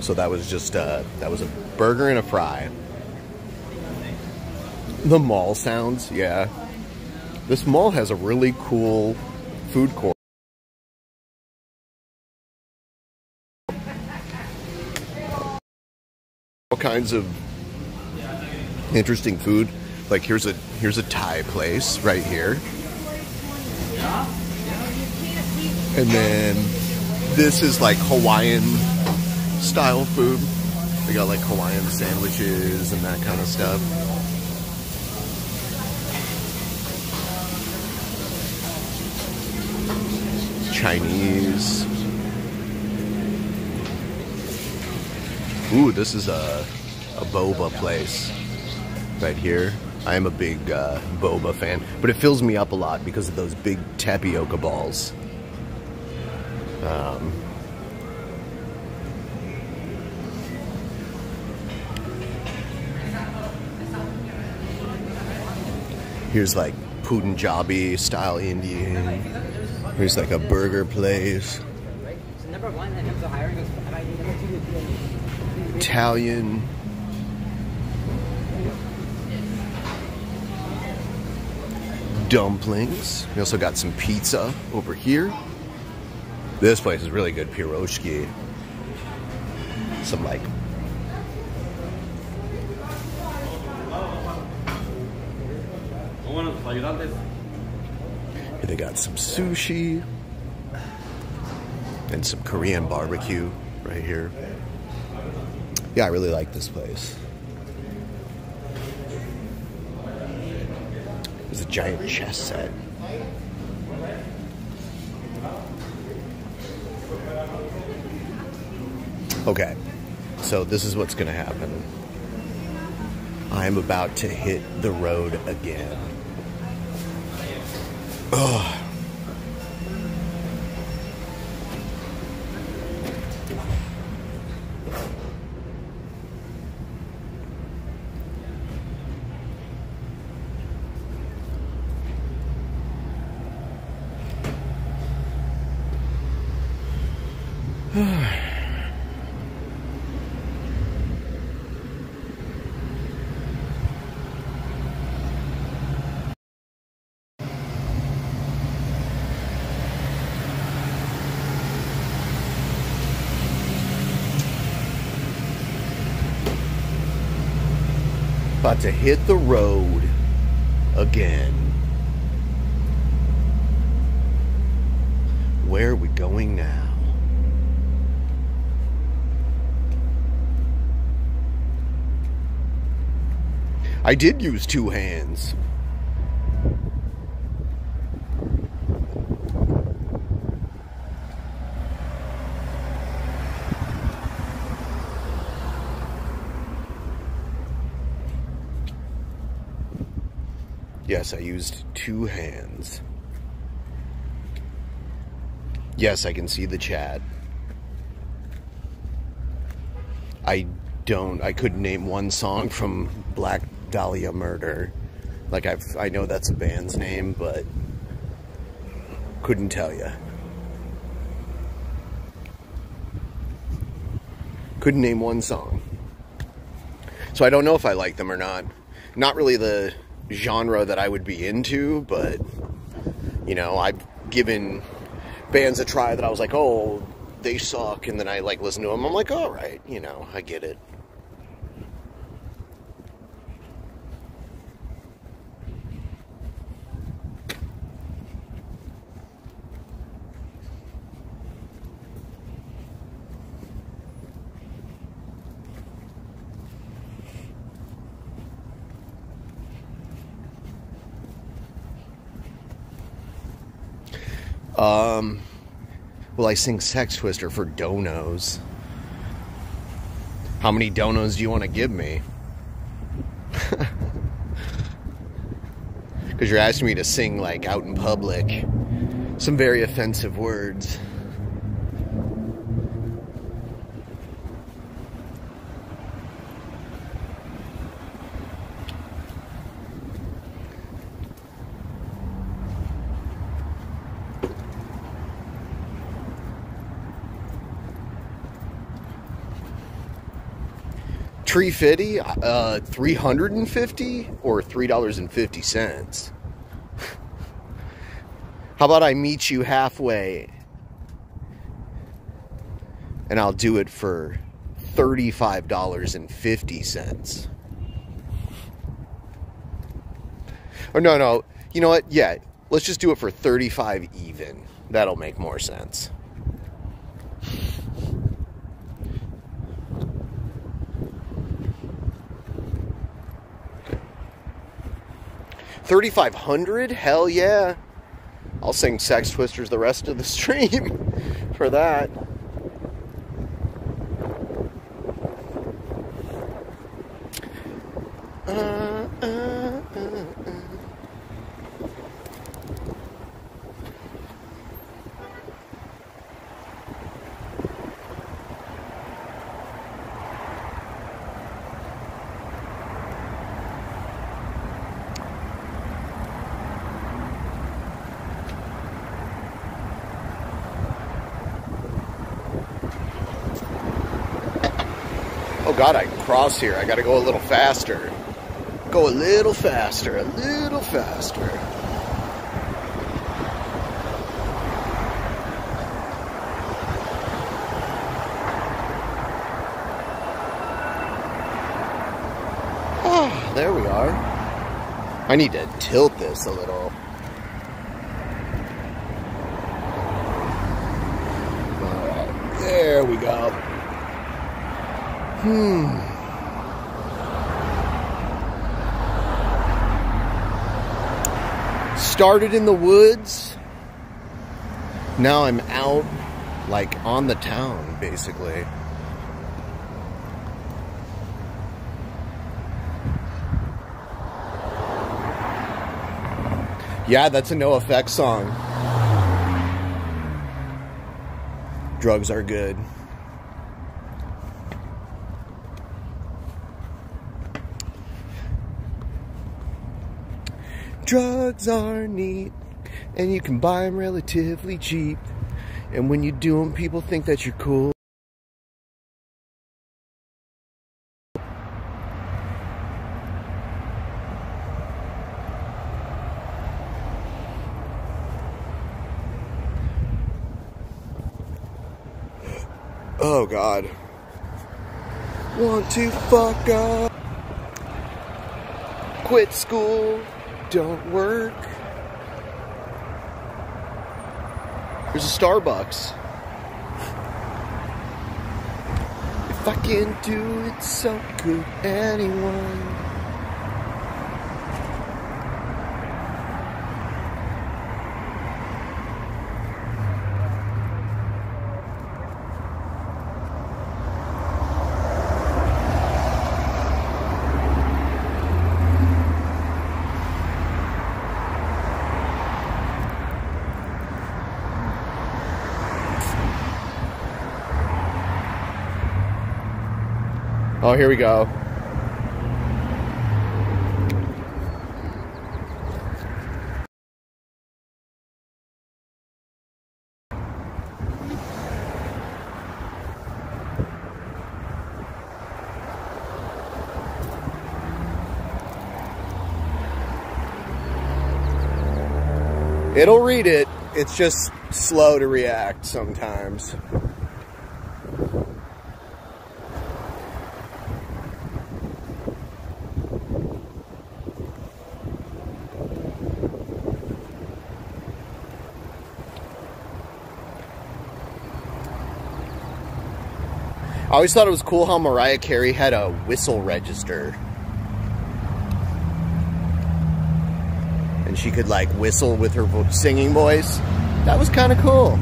So that was just uh, that was a burger and a fry. The mall sounds, yeah. This mall has a really cool food court. All kinds of interesting food. Like here's a here's a Thai place right here. And then this is like Hawaiian style food. They got like Hawaiian sandwiches and that kind of stuff. Chinese. Ooh, this is a, a boba place right here. I am a big uh, boba fan, but it fills me up a lot because of those big tapioca balls. Um, here's like Punjabi style Indian. Here's like a burger place. Italian. Dumplings. We also got some pizza over here. This place is really good. Piroshki. Some like ayudantes. They got some sushi and some Korean barbecue right here. Yeah, I really like this place. There's a giant chess set. Okay, so this is what's gonna happen. I'm about to hit the road again. About to hit the road again. Where are we going now? I did use two hands. Yes, I used two hands. Yes, I can see the chat. I don't. I couldn't name one song from Black Dahlia Murder. Like I've, I know that's a band's name, but couldn't tell you. Couldn't name one song. So I don't know if I like them or not. Not really the genre that I would be into, but you know, I've given bands a try that I was like, oh, they suck, and then I like listen to them. I'm like, all right, you know, I get it. Um, I sing Sex Twister for donos. How many donos do you want to give me? Because you're asking me to sing, like, out in public some very offensive words. Tree fifty, uh, three hundred and fifty, or three dollars and fifty cents. How about I meet you halfway, and I'll do it for thirty-five dollars and fifty cents. Or no, no, you know what? Yeah, let's just do it for thirty-five even. That'll make more sense. Thirty-five hundred? Hell yeah! I'll sing Sex Twisters the rest of the stream for that. Uh, god, I can cross here. I gotta go a little faster. Go a little faster, a little faster. Oh, there we are. I need to tilt this a little. There we go. Hmm. Started in the woods. Now I'm out, like on the town, basically. Yeah, that's a NOFX song. Drugs are good. Drugs are neat, and you can buy them relatively cheap. And when you do them, people think that you're cool. Oh God. Want to fuck up. Quit school. Don't work. There's a Starbucks. If I can do it, so could anyone. Oh, here we go. It'll read it. It's just slow to react sometimes. I always thought it was cool how Mariah Carey had a whistle register. And she could like whistle with her vo- singing voice. That was kind of cool.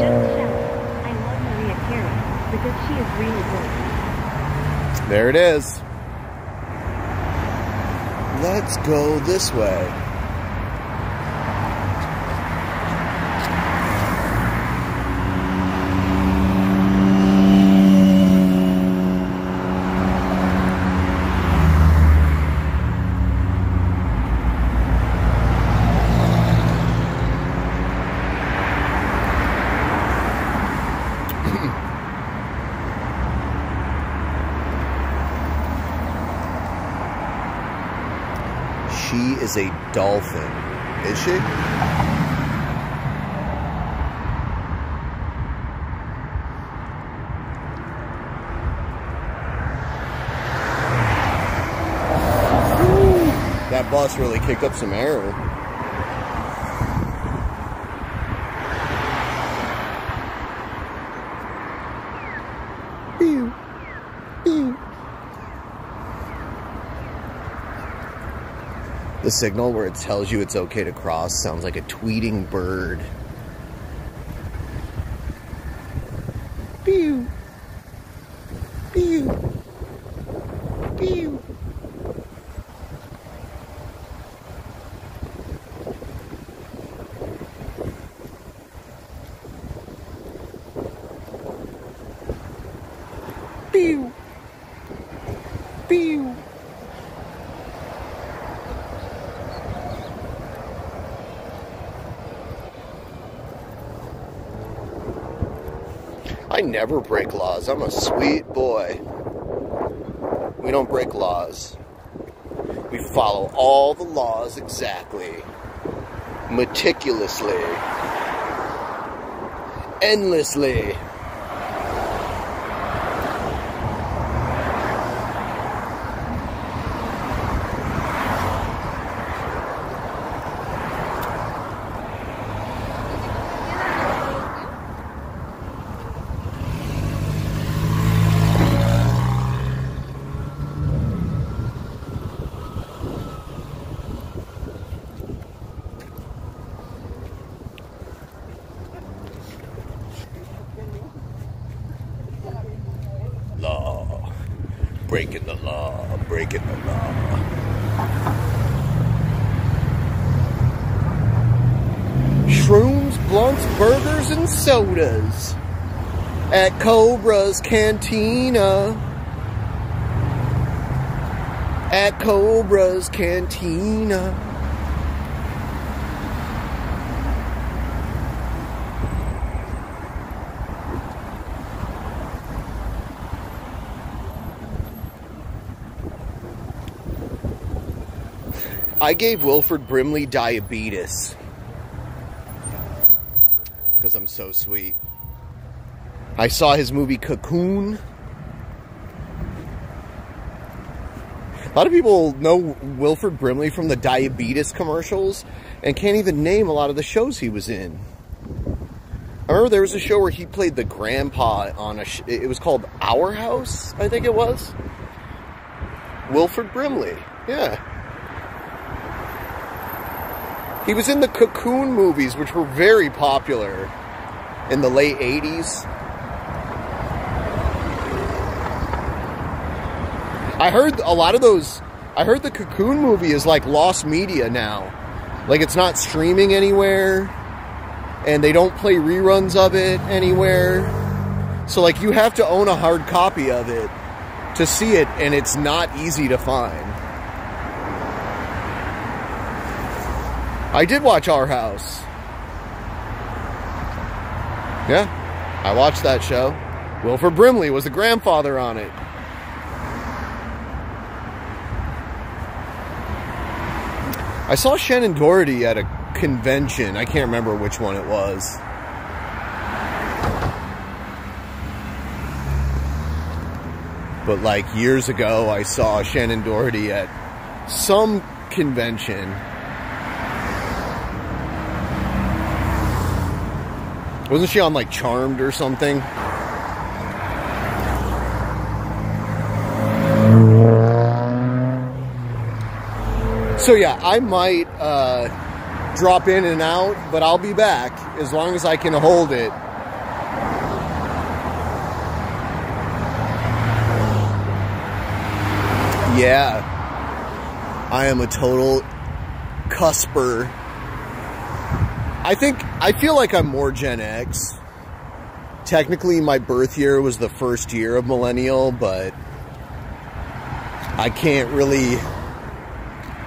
Just shout, I love Mariah Carey, because she is really good. There it is. Let's go this way. She is a dolphin. Is she? That bus really kicked up some air. The signal where it tells you it's okay to cross sounds like a tweeting bird. Never break laws. I'm a sweet boy. We don't break laws. We follow all the laws exactly, meticulously, endlessly. Law. Breaking the law. Breaking the law. Shrooms, blunts, burgers, and sodas. at Cobra's Cantina. At Cobra's Cantina. I gave Wilford Brimley diabetes. Because I'm so sweet. I saw his movie Cocoon. A lot of people know Wilford Brimley from the diabetes commercials and can't even name a lot of the shows he was in. I remember there was a show where he played the grandpa on a. It was called Our House, I think it was. Wilford Brimley, yeah. He was in the Cocoon movies, which were very popular in the late 80s. I heard a lot of those. I heard the Cocoon movie is like lost media now. Like it's not streaming anywhere, and they don't play reruns of it anywhere. So, like, you have to own a hard copy of it to see it, and it's not easy to find. I did watch Our House. Yeah, I watched that show. Wilford Brimley was the grandfather on it. I saw Shannen Doherty at a convention. I can't remember which one it was. But like years ago, I saw Shannen Doherty at some convention. Wasn't she on like Charmed or something? So yeah, I might uh, drop in and out, but I'll be back as long as I can hold it. Yeah, I am a total cusper. I think I feel like I'm more Gen X. Technically, my birth year was the first year of millennial, but I can't really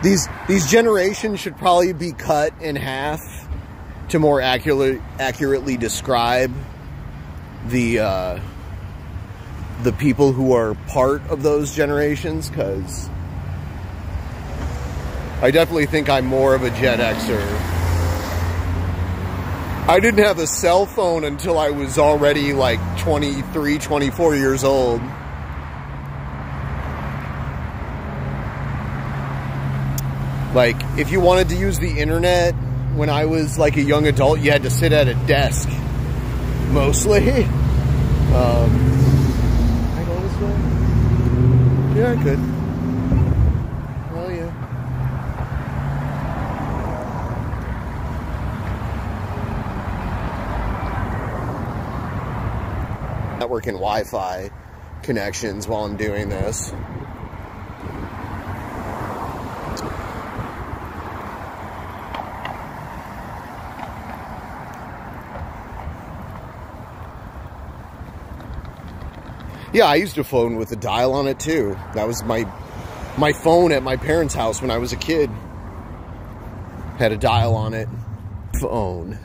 these these generations should probably be cut in half to more accurately accurately describe the uh, the people who are part of those generations because I definitely think I'm more of a Gen Xer. I didn't have a cell phone until I was already like 23, 24 years old. Like, if you wanted to use the internet when I was like a young adult, you had to sit at a desk. Mostly. Um, I go this way? Yeah, I could. Well, yeah. Network and Wi Fi connections while I'm doing this. Yeah, I used a phone with a dial on it too. That was my my phone at my parents' house when I was a kid. Had a dial on it. Phone.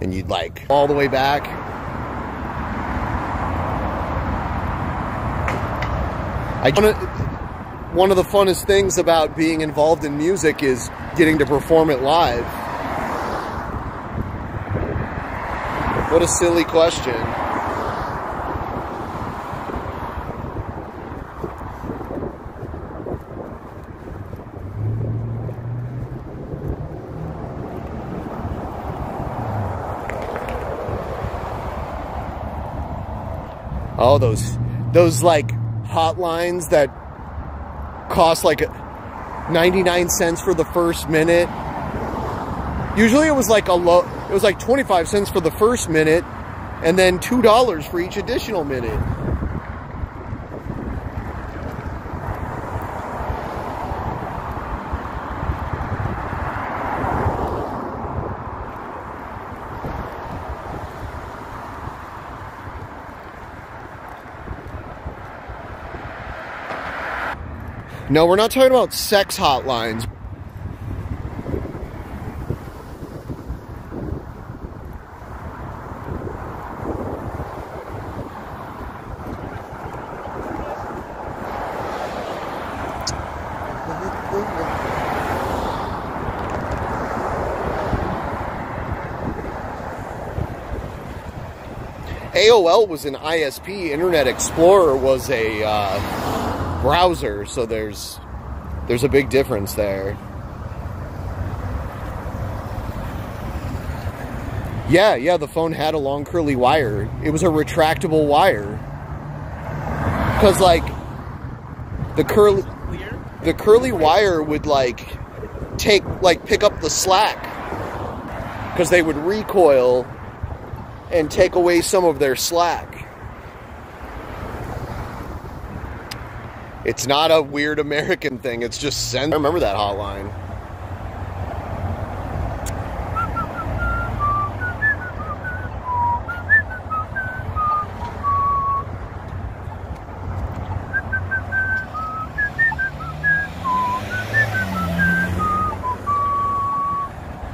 And you'd like all the way back. I one of the funnest things about being involved in music is getting to perform it live. What a silly question. Oh, those those like hotlines that cost like 99 cents for the first minute. Usually it was like a low it was like 25 cents for the first minute and then $2 for each additional minute. No, we're not talking about sex hotlines. AOL was an ISP. Internet Explorer was a uh, browser, so there's there's a big difference there. Yeah, yeah, the phone had a long curly wire. It was a retractable wire. Cuz like the curly the curly wire would like take like pick up the slack cuz they would recoil and take away some of their slack. It's not a weird American thing. It's just send. I remember that hotline.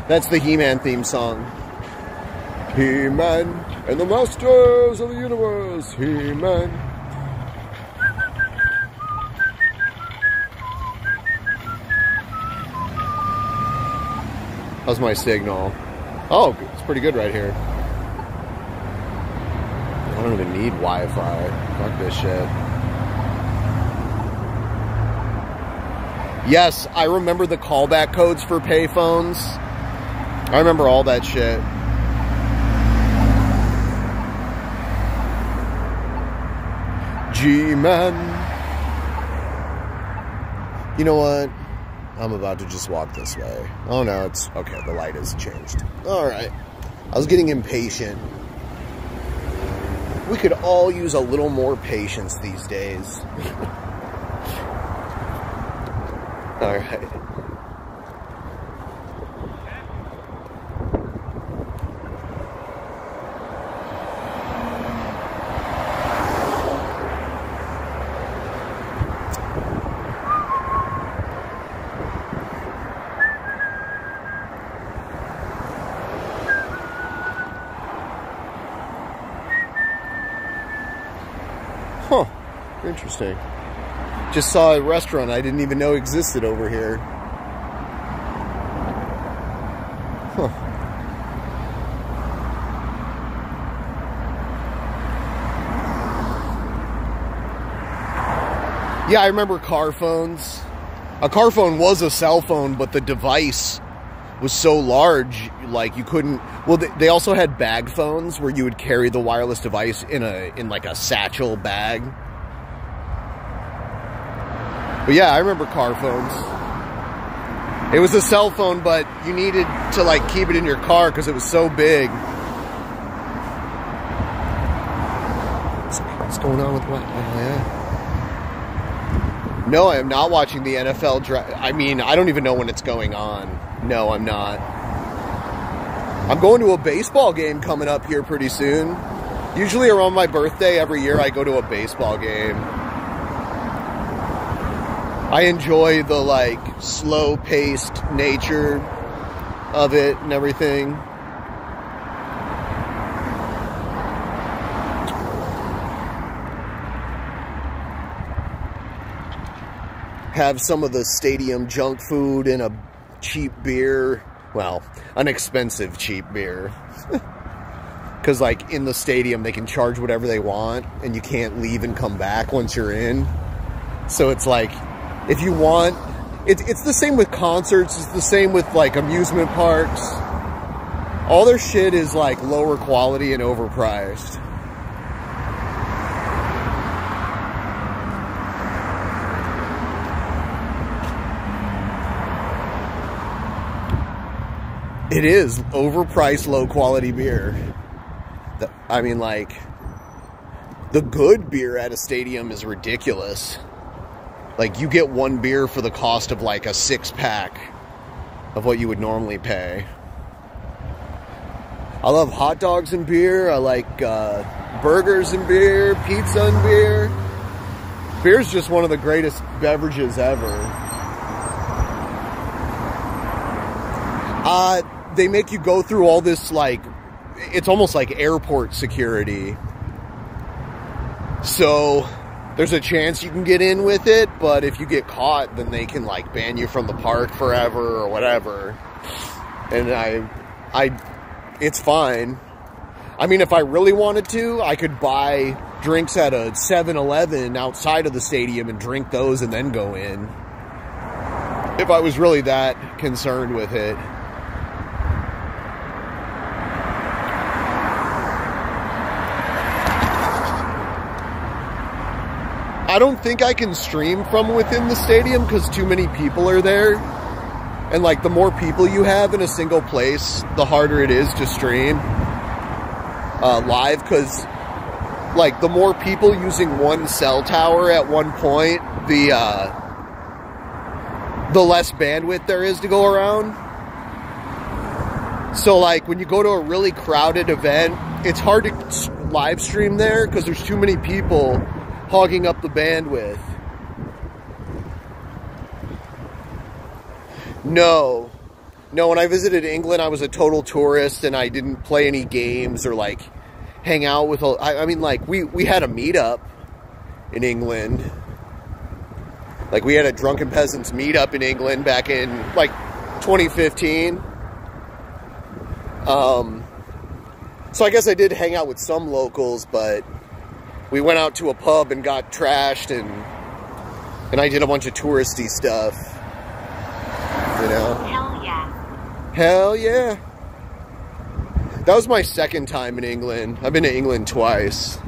That's the He-Man theme song. He-Man and the Masters of the Universe. He-Man. How's my signal? Oh, it's pretty good right here. I don't even need Wi-Fi. Fuck this shit. Yes, I remember the callback codes for payphones. I remember all that shit. G-Man. You know what? I'm about to just walk this way. Oh no, it's okay. The light has changed. All right. I was getting impatient. We could all use a little more patience these days. all right. Huh. Interesting. Just saw a restaurant I didn't even know existed over here. Huh. Yeah, I remember car phones. A car phone was a cell phone, but the device was so large, like you couldn't. Well, they, also had bag phones where you would carry the wireless device in a in like a satchel bag. But yeah, I remember car phones. It was a cell phone, but you needed to like keep it in your car because it was so big. What's, going on with what? Oh, yeah. No, I am not watching the NFL draft. I mean, I don't even know when it's going on. No, I'm not. I'm going to a baseball game coming up here pretty soon. Usually around my birthday every year, I go to a baseball game. I enjoy the like slow paced nature of it and everything. Have some of the stadium junk food and a cheap beer. Well, an expensive cheap beer. Because, like, in the stadium, they can charge whatever they want, and you can't leave and come back once you're in. So it's like, if you want, it's it's the same with concerts. It's the same with like amusement parks. All their shit is like lower quality and overpriced. It is overpriced, low quality beer. The, I mean, like, the good beer at a stadium is ridiculous. Like, you get one beer for the cost of like a six pack of what you would normally pay. I love hot dogs and beer. I like uh, burgers and beer, pizza and beer. beer's just one of the greatest beverages ever. Uh, they make you go through all this like it's almost like airport security. So there's a chance you can get in with it, but if you get caught, then they can like ban you from the park forever or whatever. And I, I, it's fine. I mean, if I really wanted to, I could buy drinks at a 7 Eleven outside of the stadium and drink those and then go in. If I was really that concerned with it. I don't think I can stream from within the stadium because too many people are there. And like the more people you have in a single place, the harder it is to stream uh, live because like the more people using one cell tower at one point, the uh, the less bandwidth there is to go around. So like when you go to a really crowded event, it's hard to live stream there because there's too many people hogging up the bandwidth. No. No, when I visited England, I was a total tourist and I didn't play any games or like hang out with, I, I mean, like we, we had a meetup in England. Like we had a drunken peasants meetup in England back in like 2015. Um, so I guess I did hang out with some locals, but we went out to a pub and got trashed and and I did a bunch of touristy stuff. You know? Hell yeah. Hell yeah. That was my second time in England. I've been to England twice.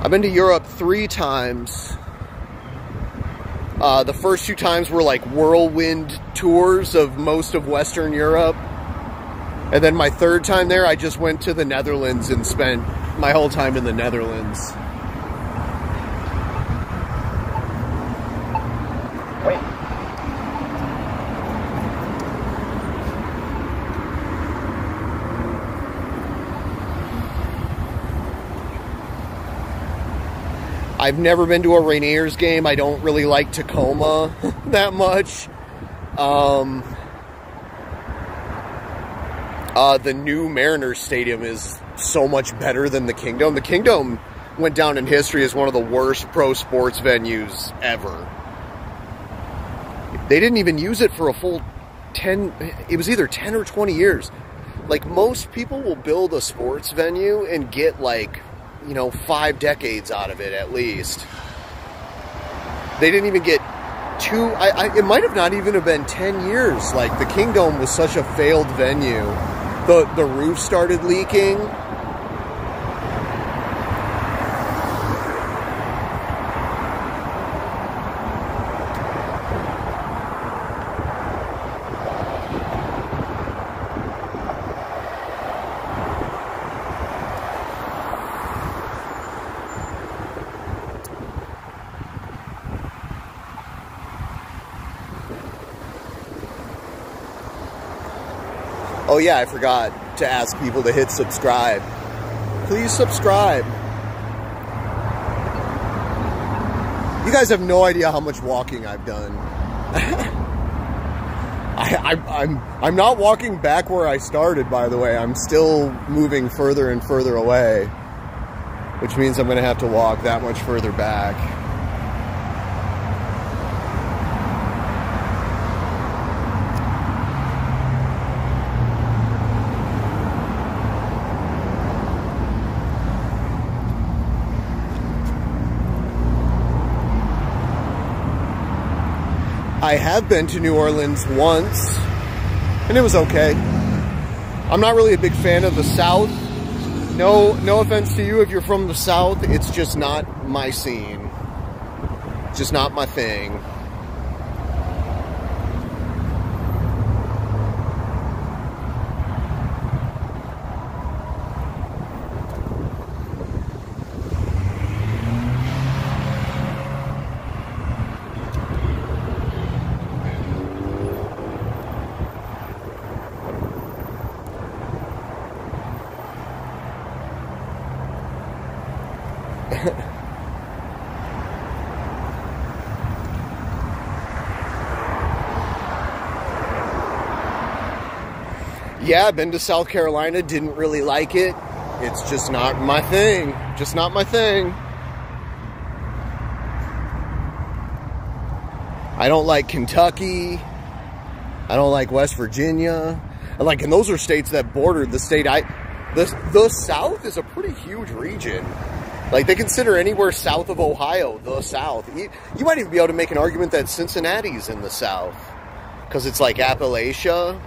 I've been to Europe three times. Uh, the first two times were like whirlwind tours of most of Western Europe. And then my third time there, I just went to the Netherlands and spent my whole time in the Netherlands. I've never been to a Rainiers game. I don't really like Tacoma that much. Um, uh, the new Mariners Stadium is so much better than the Kingdome. The Kingdome went down in history as one of the worst pro sports venues ever. They didn't even use it for a full 10, it was either 10 or 20 years. Like most people will build a sports venue and get like, you know, five decades out of it at least. They didn't even get two, I, I, it might have not even have been 10 years. Like the Kingdome was such a failed venue. The, the roof started leaking. Oh yeah, I forgot to ask people to hit subscribe. Please subscribe. You guys have no idea how much walking I've done. I, I, I'm I'm not walking back where I started. By the way, I'm still moving further and further away, which means I'm going to have to walk that much further back. I have been to New Orleans once, and it was okay. I'm not really a big fan of the South. No, no offense to you if you're from the South. It's just not my scene. Just not my thing. Yeah, I've been to South Carolina, didn't really like it. It's just not my thing. Just not my thing. I don't like Kentucky. I don't like West Virginia. And like, and those are states that border the state I, the, the South is a pretty huge region. Like they consider anywhere south of Ohio the South. You, you might even be able to make an argument that Cincinnati's in the South because it's like Appalachia.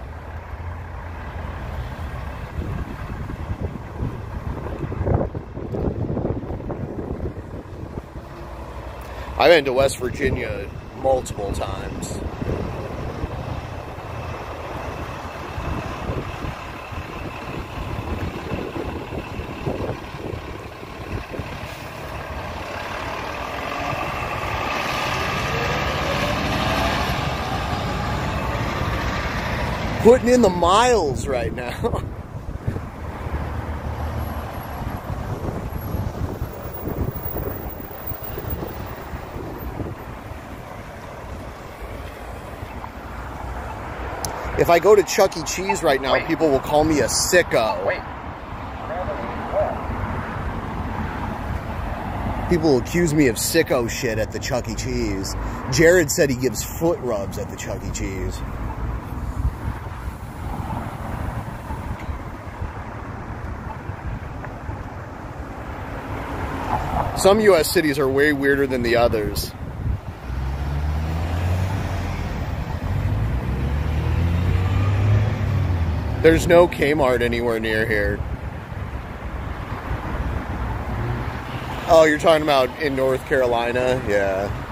I've been to West Virginia multiple times. Putting in the miles right now. If I go to Chuck E. Cheese right now, Wait. people will call me a sicko. Wait. People will accuse me of sicko shit at the Chuck E. Cheese. Jared said he gives foot rubs at the Chuck E. Cheese. Some U.S. cities are way weirder than the others. There's no Kmart anywhere near here. Oh, you're talking about in North Carolina? Yeah.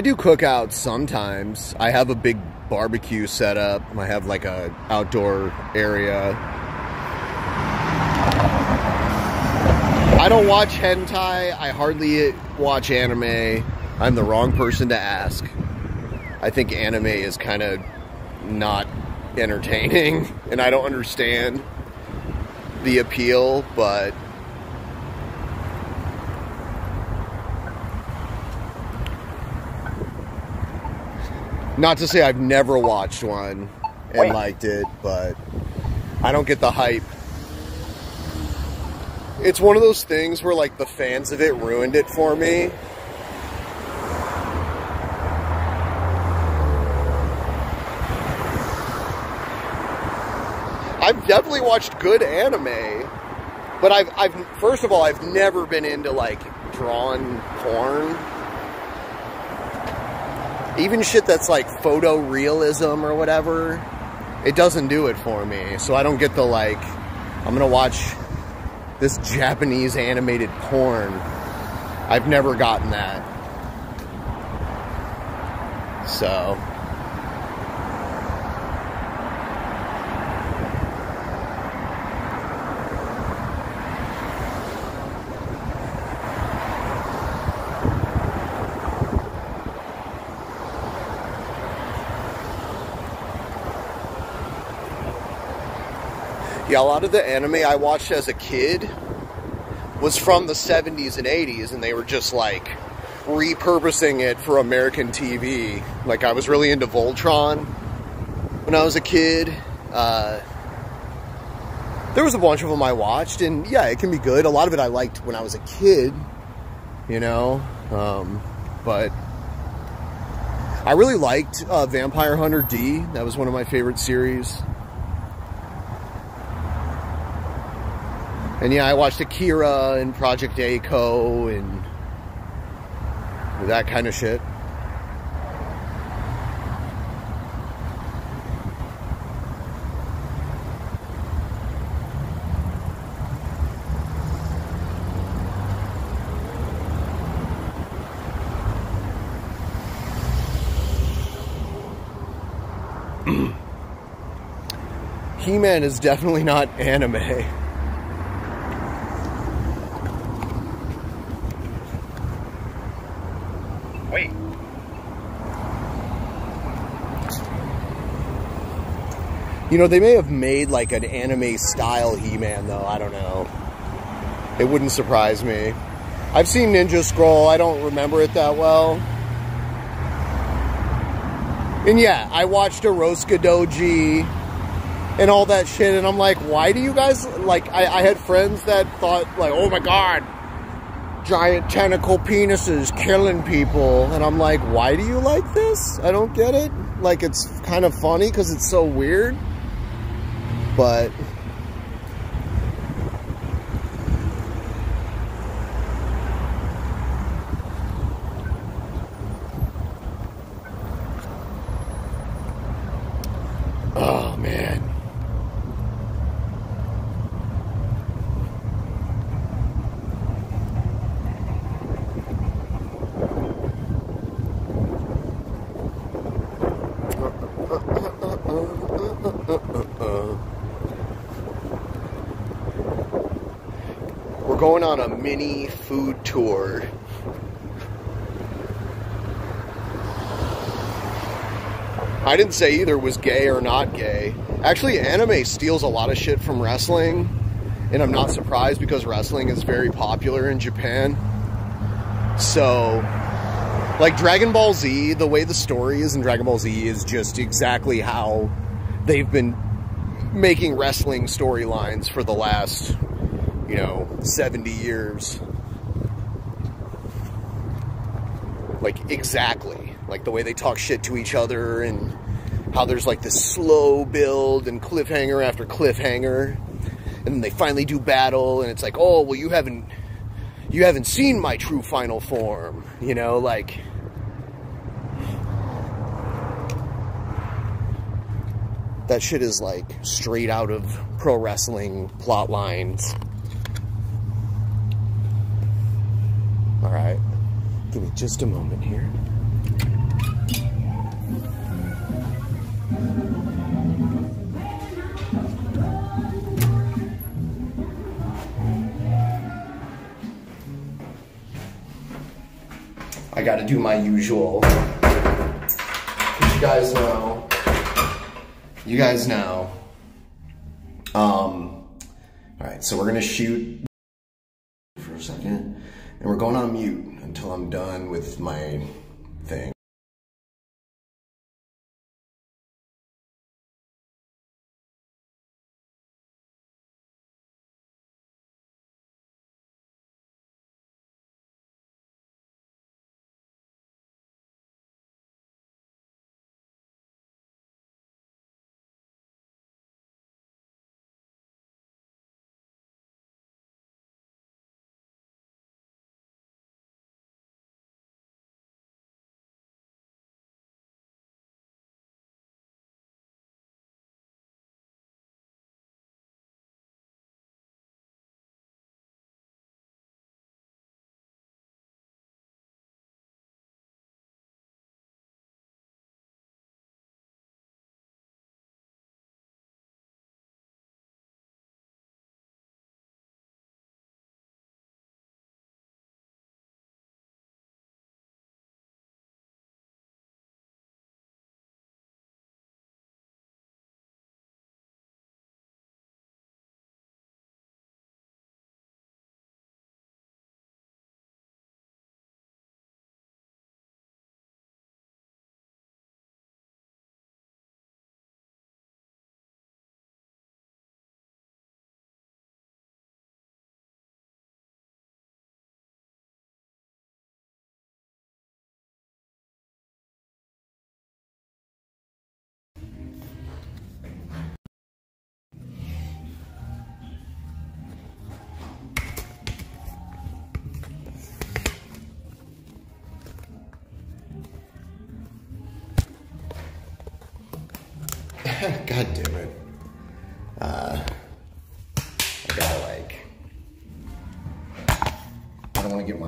I do cookouts sometimes. I have a big barbecue set up. I have like a outdoor area. I don't watch hentai. I hardly watch anime. I'm the wrong person to ask. I think anime is kind of not entertaining and I don't understand the appeal, but Not to say I've never watched one and Wait. liked it, but I don't get the hype. It's one of those things where like the fans of it ruined it for me. I've definitely watched good anime, but I've I've first of all I've never been into like drawn porn even shit that's like photorealism or whatever, it doesn't do it for me. So I don't get the like, I'm gonna watch this Japanese animated porn. I've never gotten that. So. Yeah, a lot of the anime I watched as a kid was from the 70s and 80s, and they were just like repurposing it for American TV. Like, I was really into Voltron when I was a kid. Uh, there was a bunch of them I watched, and yeah, it can be good. A lot of it I liked when I was a kid, you know, um, but I really liked uh, Vampire Hunter D. That was one of my favorite series. And yeah, I watched Akira and Project A-ko and that kind of shit. He-Man is definitely not anime. You know, they may have made like an anime style He-Man though, I don't know. It wouldn't surprise me. I've seen Ninja Scroll, I don't remember it that well. And yeah, I watched Urotsukidoji and all that shit, and I'm like, why do you guys like I, I had friends that thought like, oh my god, giant tentacle penises killing people, and I'm like, why do you like this? I don't get it. Like it's kind of funny because it's so weird. But Oh man. We're going on a mini food tour. I didn't say either was gay or not gay. Actually, anime steals a lot of shit from wrestling, and I'm not surprised because wrestling is very popular in Japan. So, like Dragon Ball Z, the way the story is in Dragon Ball Z is just exactly how they've been making wrestling storylines for the last, you know, 70 years. Like, exactly. Like the way they talk shit to each other and how there's like this slow build and cliffhanger after cliffhanger. And then they finally do battle and it's like, oh, well, you haven't. You haven't seen my true final form, you know, like that shit is like straight out of pro wrestling plot lines. All right, give me just a moment here. I got to do my usual. You guys know you guys know. Um, all right, so we're gonna shoot for a second, and we're going on mute I'm done with my thing.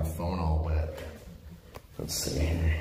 My phone all wet. Let's see here.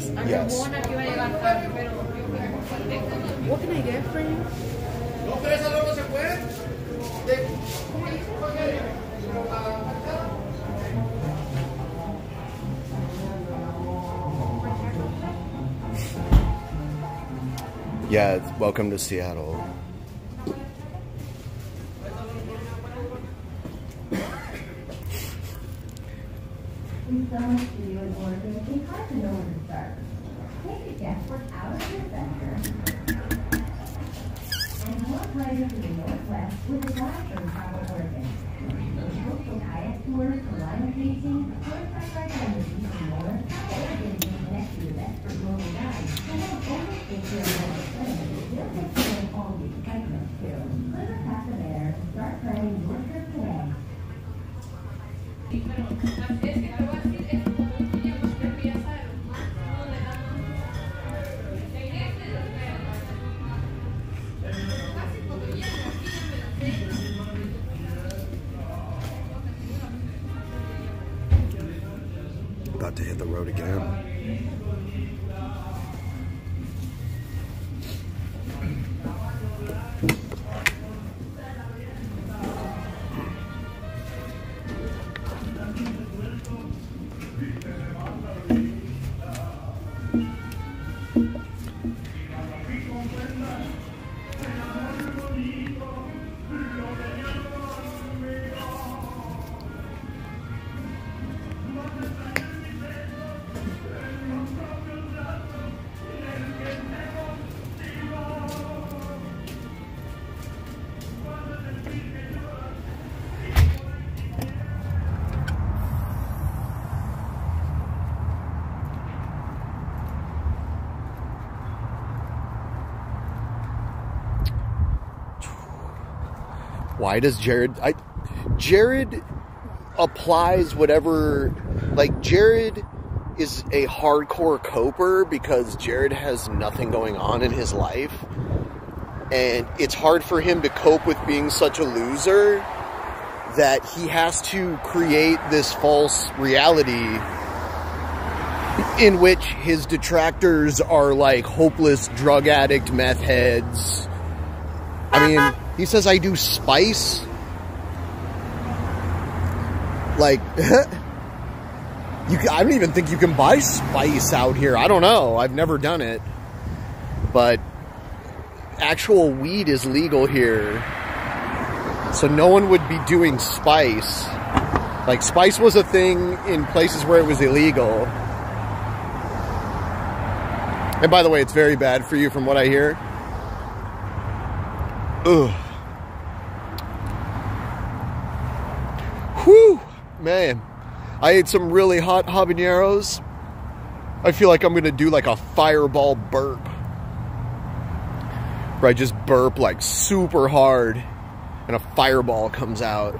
Please? A Yes. Ramón aquí va a llegar tarde, pero... What can I get for you? Yeah, welcome to Seattle. Why does Jared? I Jared applies whatever. Like Jared is a hardcore coper because Jared has nothing going on in his life, and it's hard for him to cope with being such a loser that he has to create this false reality in which his detractors are like hopeless drug addict meth heads. I mean, he says I do spice. Like, you, I don't even think you can buy spice out here. I don't know. I've never done it, but actual weed is legal here, so no one would be doing spice. Like, spice was a thing in places where it was illegal. And by the way, it's very bad for you from what I hear. Ugh. Whew, man. I ate some really hot habaneros. I feel like I'm gonna do like a fireball burp. Where I just burp like super hard and a fireball comes out.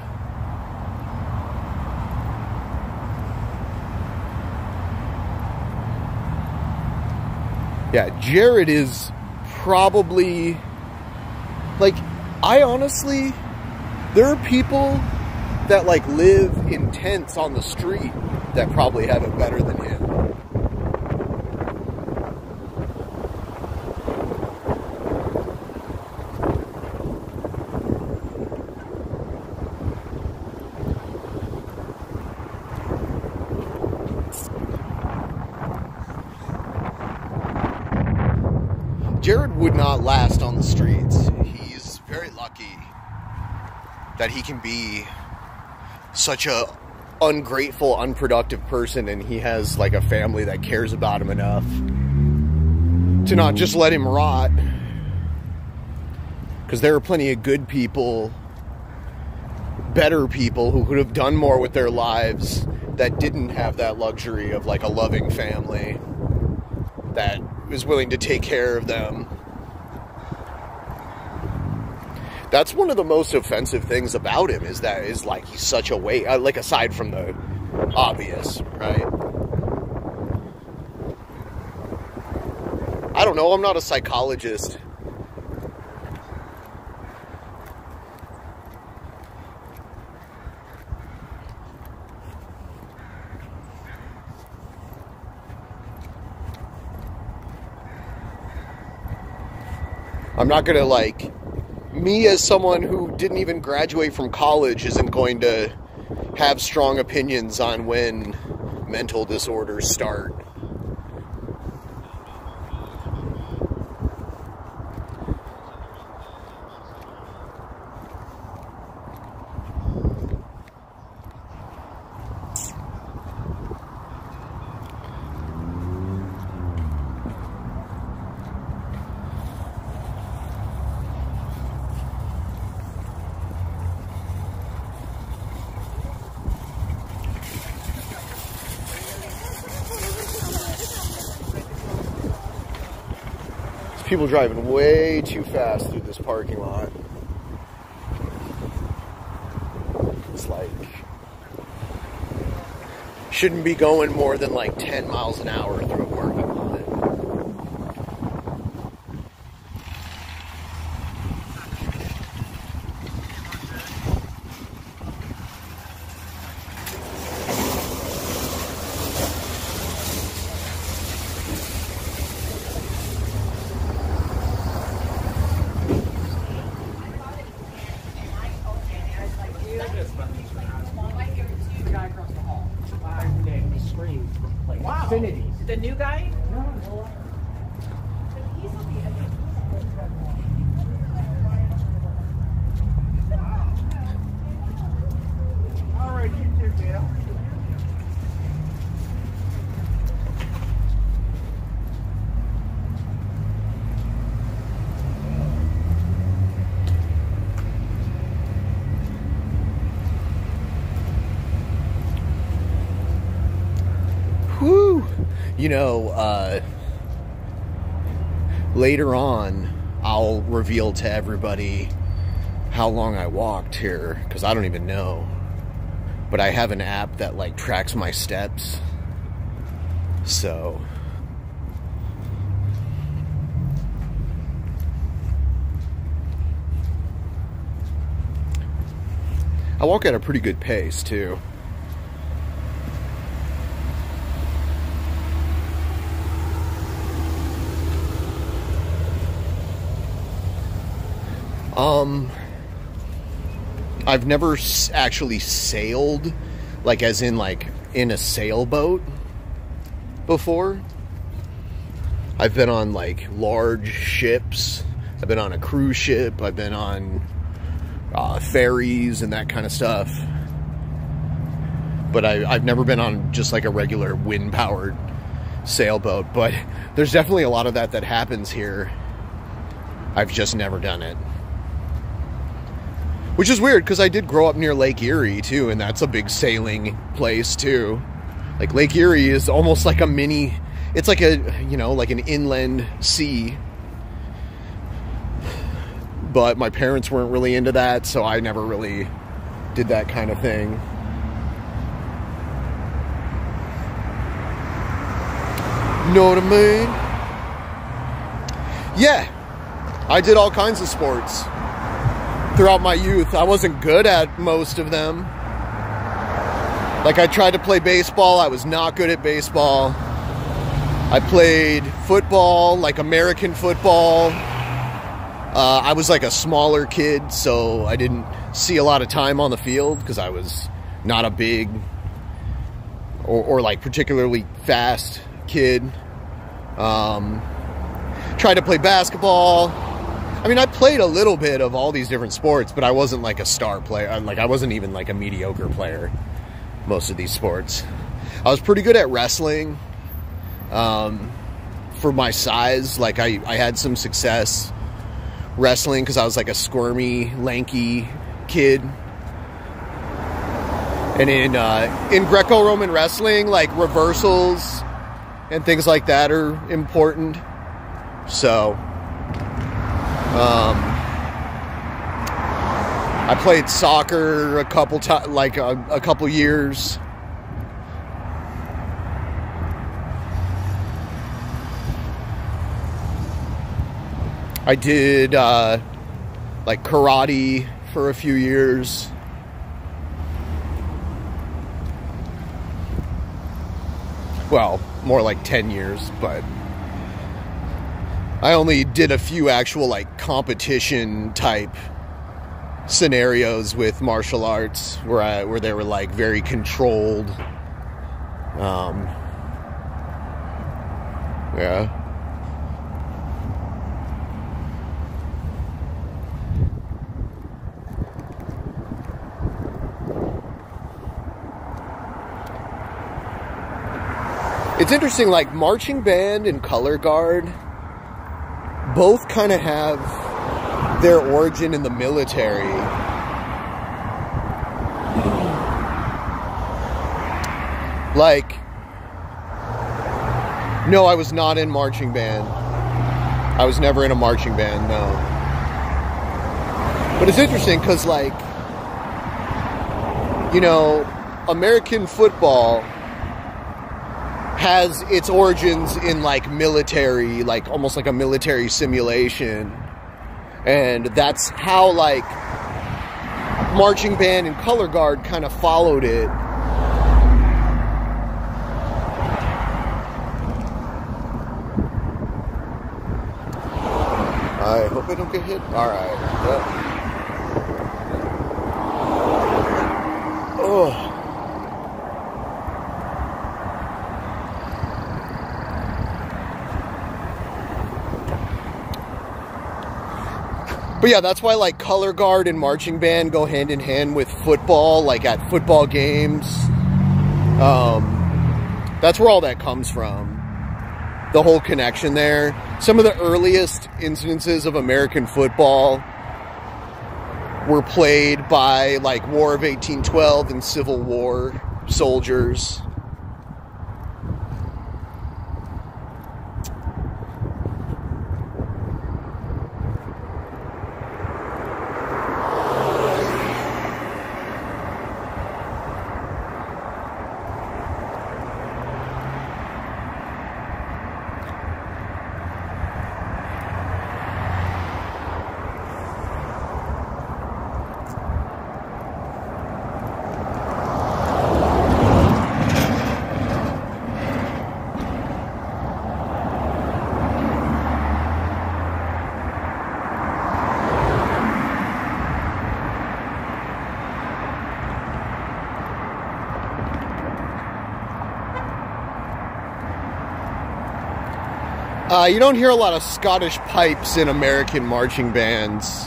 Yeah, Jared is probably like I honestly there are people that like live in tents on the street that probably have it better than him. Jared would not last on the streets. He's very lucky that he can be such a ungrateful, unproductive person and he has like a family that cares about him enough to not just let him rot. Cuz there are plenty of good people, better people who could have done more with their lives that didn't have that luxury of like a loving family that is willing to take care of them. that's one of the most offensive things about him is that is like he's such a weight. Uh, like aside from the obvious, right? I don't know. I'm not a psychologist. I'm not gonna like me as someone who didn't even graduate from college isn't going to have strong opinions on when mental disorders start. People driving way too fast through this parking lot. It's like shouldn't be going more than like 10 miles an hour through a parking lot. The guy across the hall. Uh, name screamed like Infinity. The new guy? All right, you too, Dale. Whew. You know, uh, later on, I'll reveal to everybody how long I walked here because I don't even know. But I have an app that like tracks my steps. So. I walk at a pretty good pace too. Um, I've never actually sailed, like as in like in a sailboat before. I've been on like large ships. I've been on a cruise ship. I've been on uh, ferries and that kind of stuff. But I, I've never been on just like a regular wind powered sailboat. But there's definitely a lot of that that happens here. I've just never done it. Which is weird because I did grow up near Lake Erie too, and that's a big sailing place too. Like Lake Erie is almost like a mini. It's like a you know like an inland sea. But my parents weren't really into that, so I never really did that kind of thing. Know what I mean? Yeah, I did all kinds of sports throughout my youth. I wasn't good at most of them. Like I tried to play baseball, I was not good at baseball. I played football, like American football. Uh, I was like a smaller kid, so I didn't see a lot of time on the field because I was not a big or, or like particularly fast kid. Um, tried to play basketball. I mean, I played a little bit of all these different sports, but I wasn't like a star player. I'm Like I wasn't even like a mediocre player. Most of these sports, I was pretty good at wrestling. Um, for my size, like I, I had some success wrestling because I was like a squirmy, lanky kid. And in uh, in Greco-Roman wrestling, like reversals and things like that are important. So, um, I played soccer a couple times, like a, a couple years. I did uh, like karate for a few years. Well, more like 10 years, but I only did a few actual like competition type scenarios with martial arts where I where they were like very controlled. Um, yeah. It's interesting, like marching band and color guard both kind of have their origin in the military. Like, no, I was not in marching band. I was never in a marching band, no. But it's interesting because, like, you know, American football has its origins in like military, like almost like a military simulation. And that's how like marching band and color guard kind of followed it. I hope I don't get hit. All right. But yeah, that's why like color guard and marching band go hand in hand with football, like at football games. Um, that's where all that comes from. The whole connection there. Some of the earliest instances of American football were played by like War of 1812 and Civil War soldiers. You don't hear a lot of Scottish pipes in American marching bands.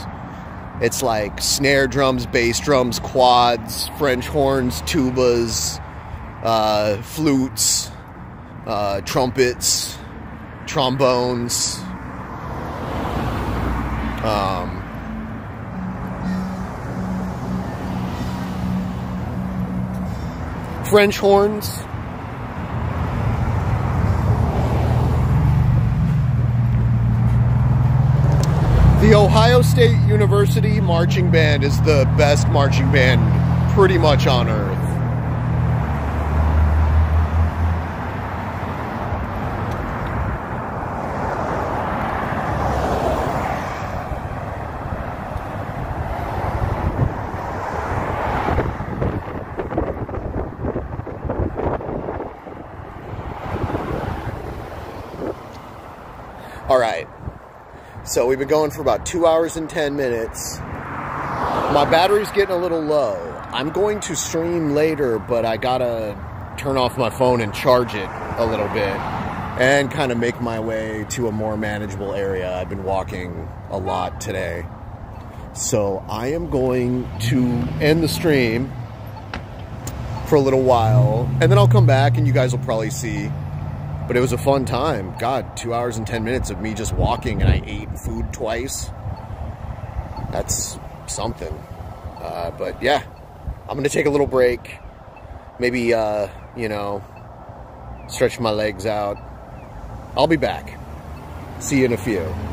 It's like snare drums, bass drums, quads, French horns, tubas, uh, flutes, uh, trumpets, trombones. Um, French horns. The State University Marching Band is the best marching band pretty much on earth. All right. So we've been going for about two hours and 10 minutes. My battery's getting a little low. I'm going to stream later, but I gotta turn off my phone and charge it a little bit and kind of make my way to a more manageable area. I've been walking a lot today. So I am going to end the stream for a little while and then I'll come back and you guys will probably see but it was a fun time. God, two hours and 10 minutes of me just walking and I ate food twice. That's something. Uh, but yeah, I'm going to take a little break. Maybe, uh, you know, stretch my legs out. I'll be back. See you in a few.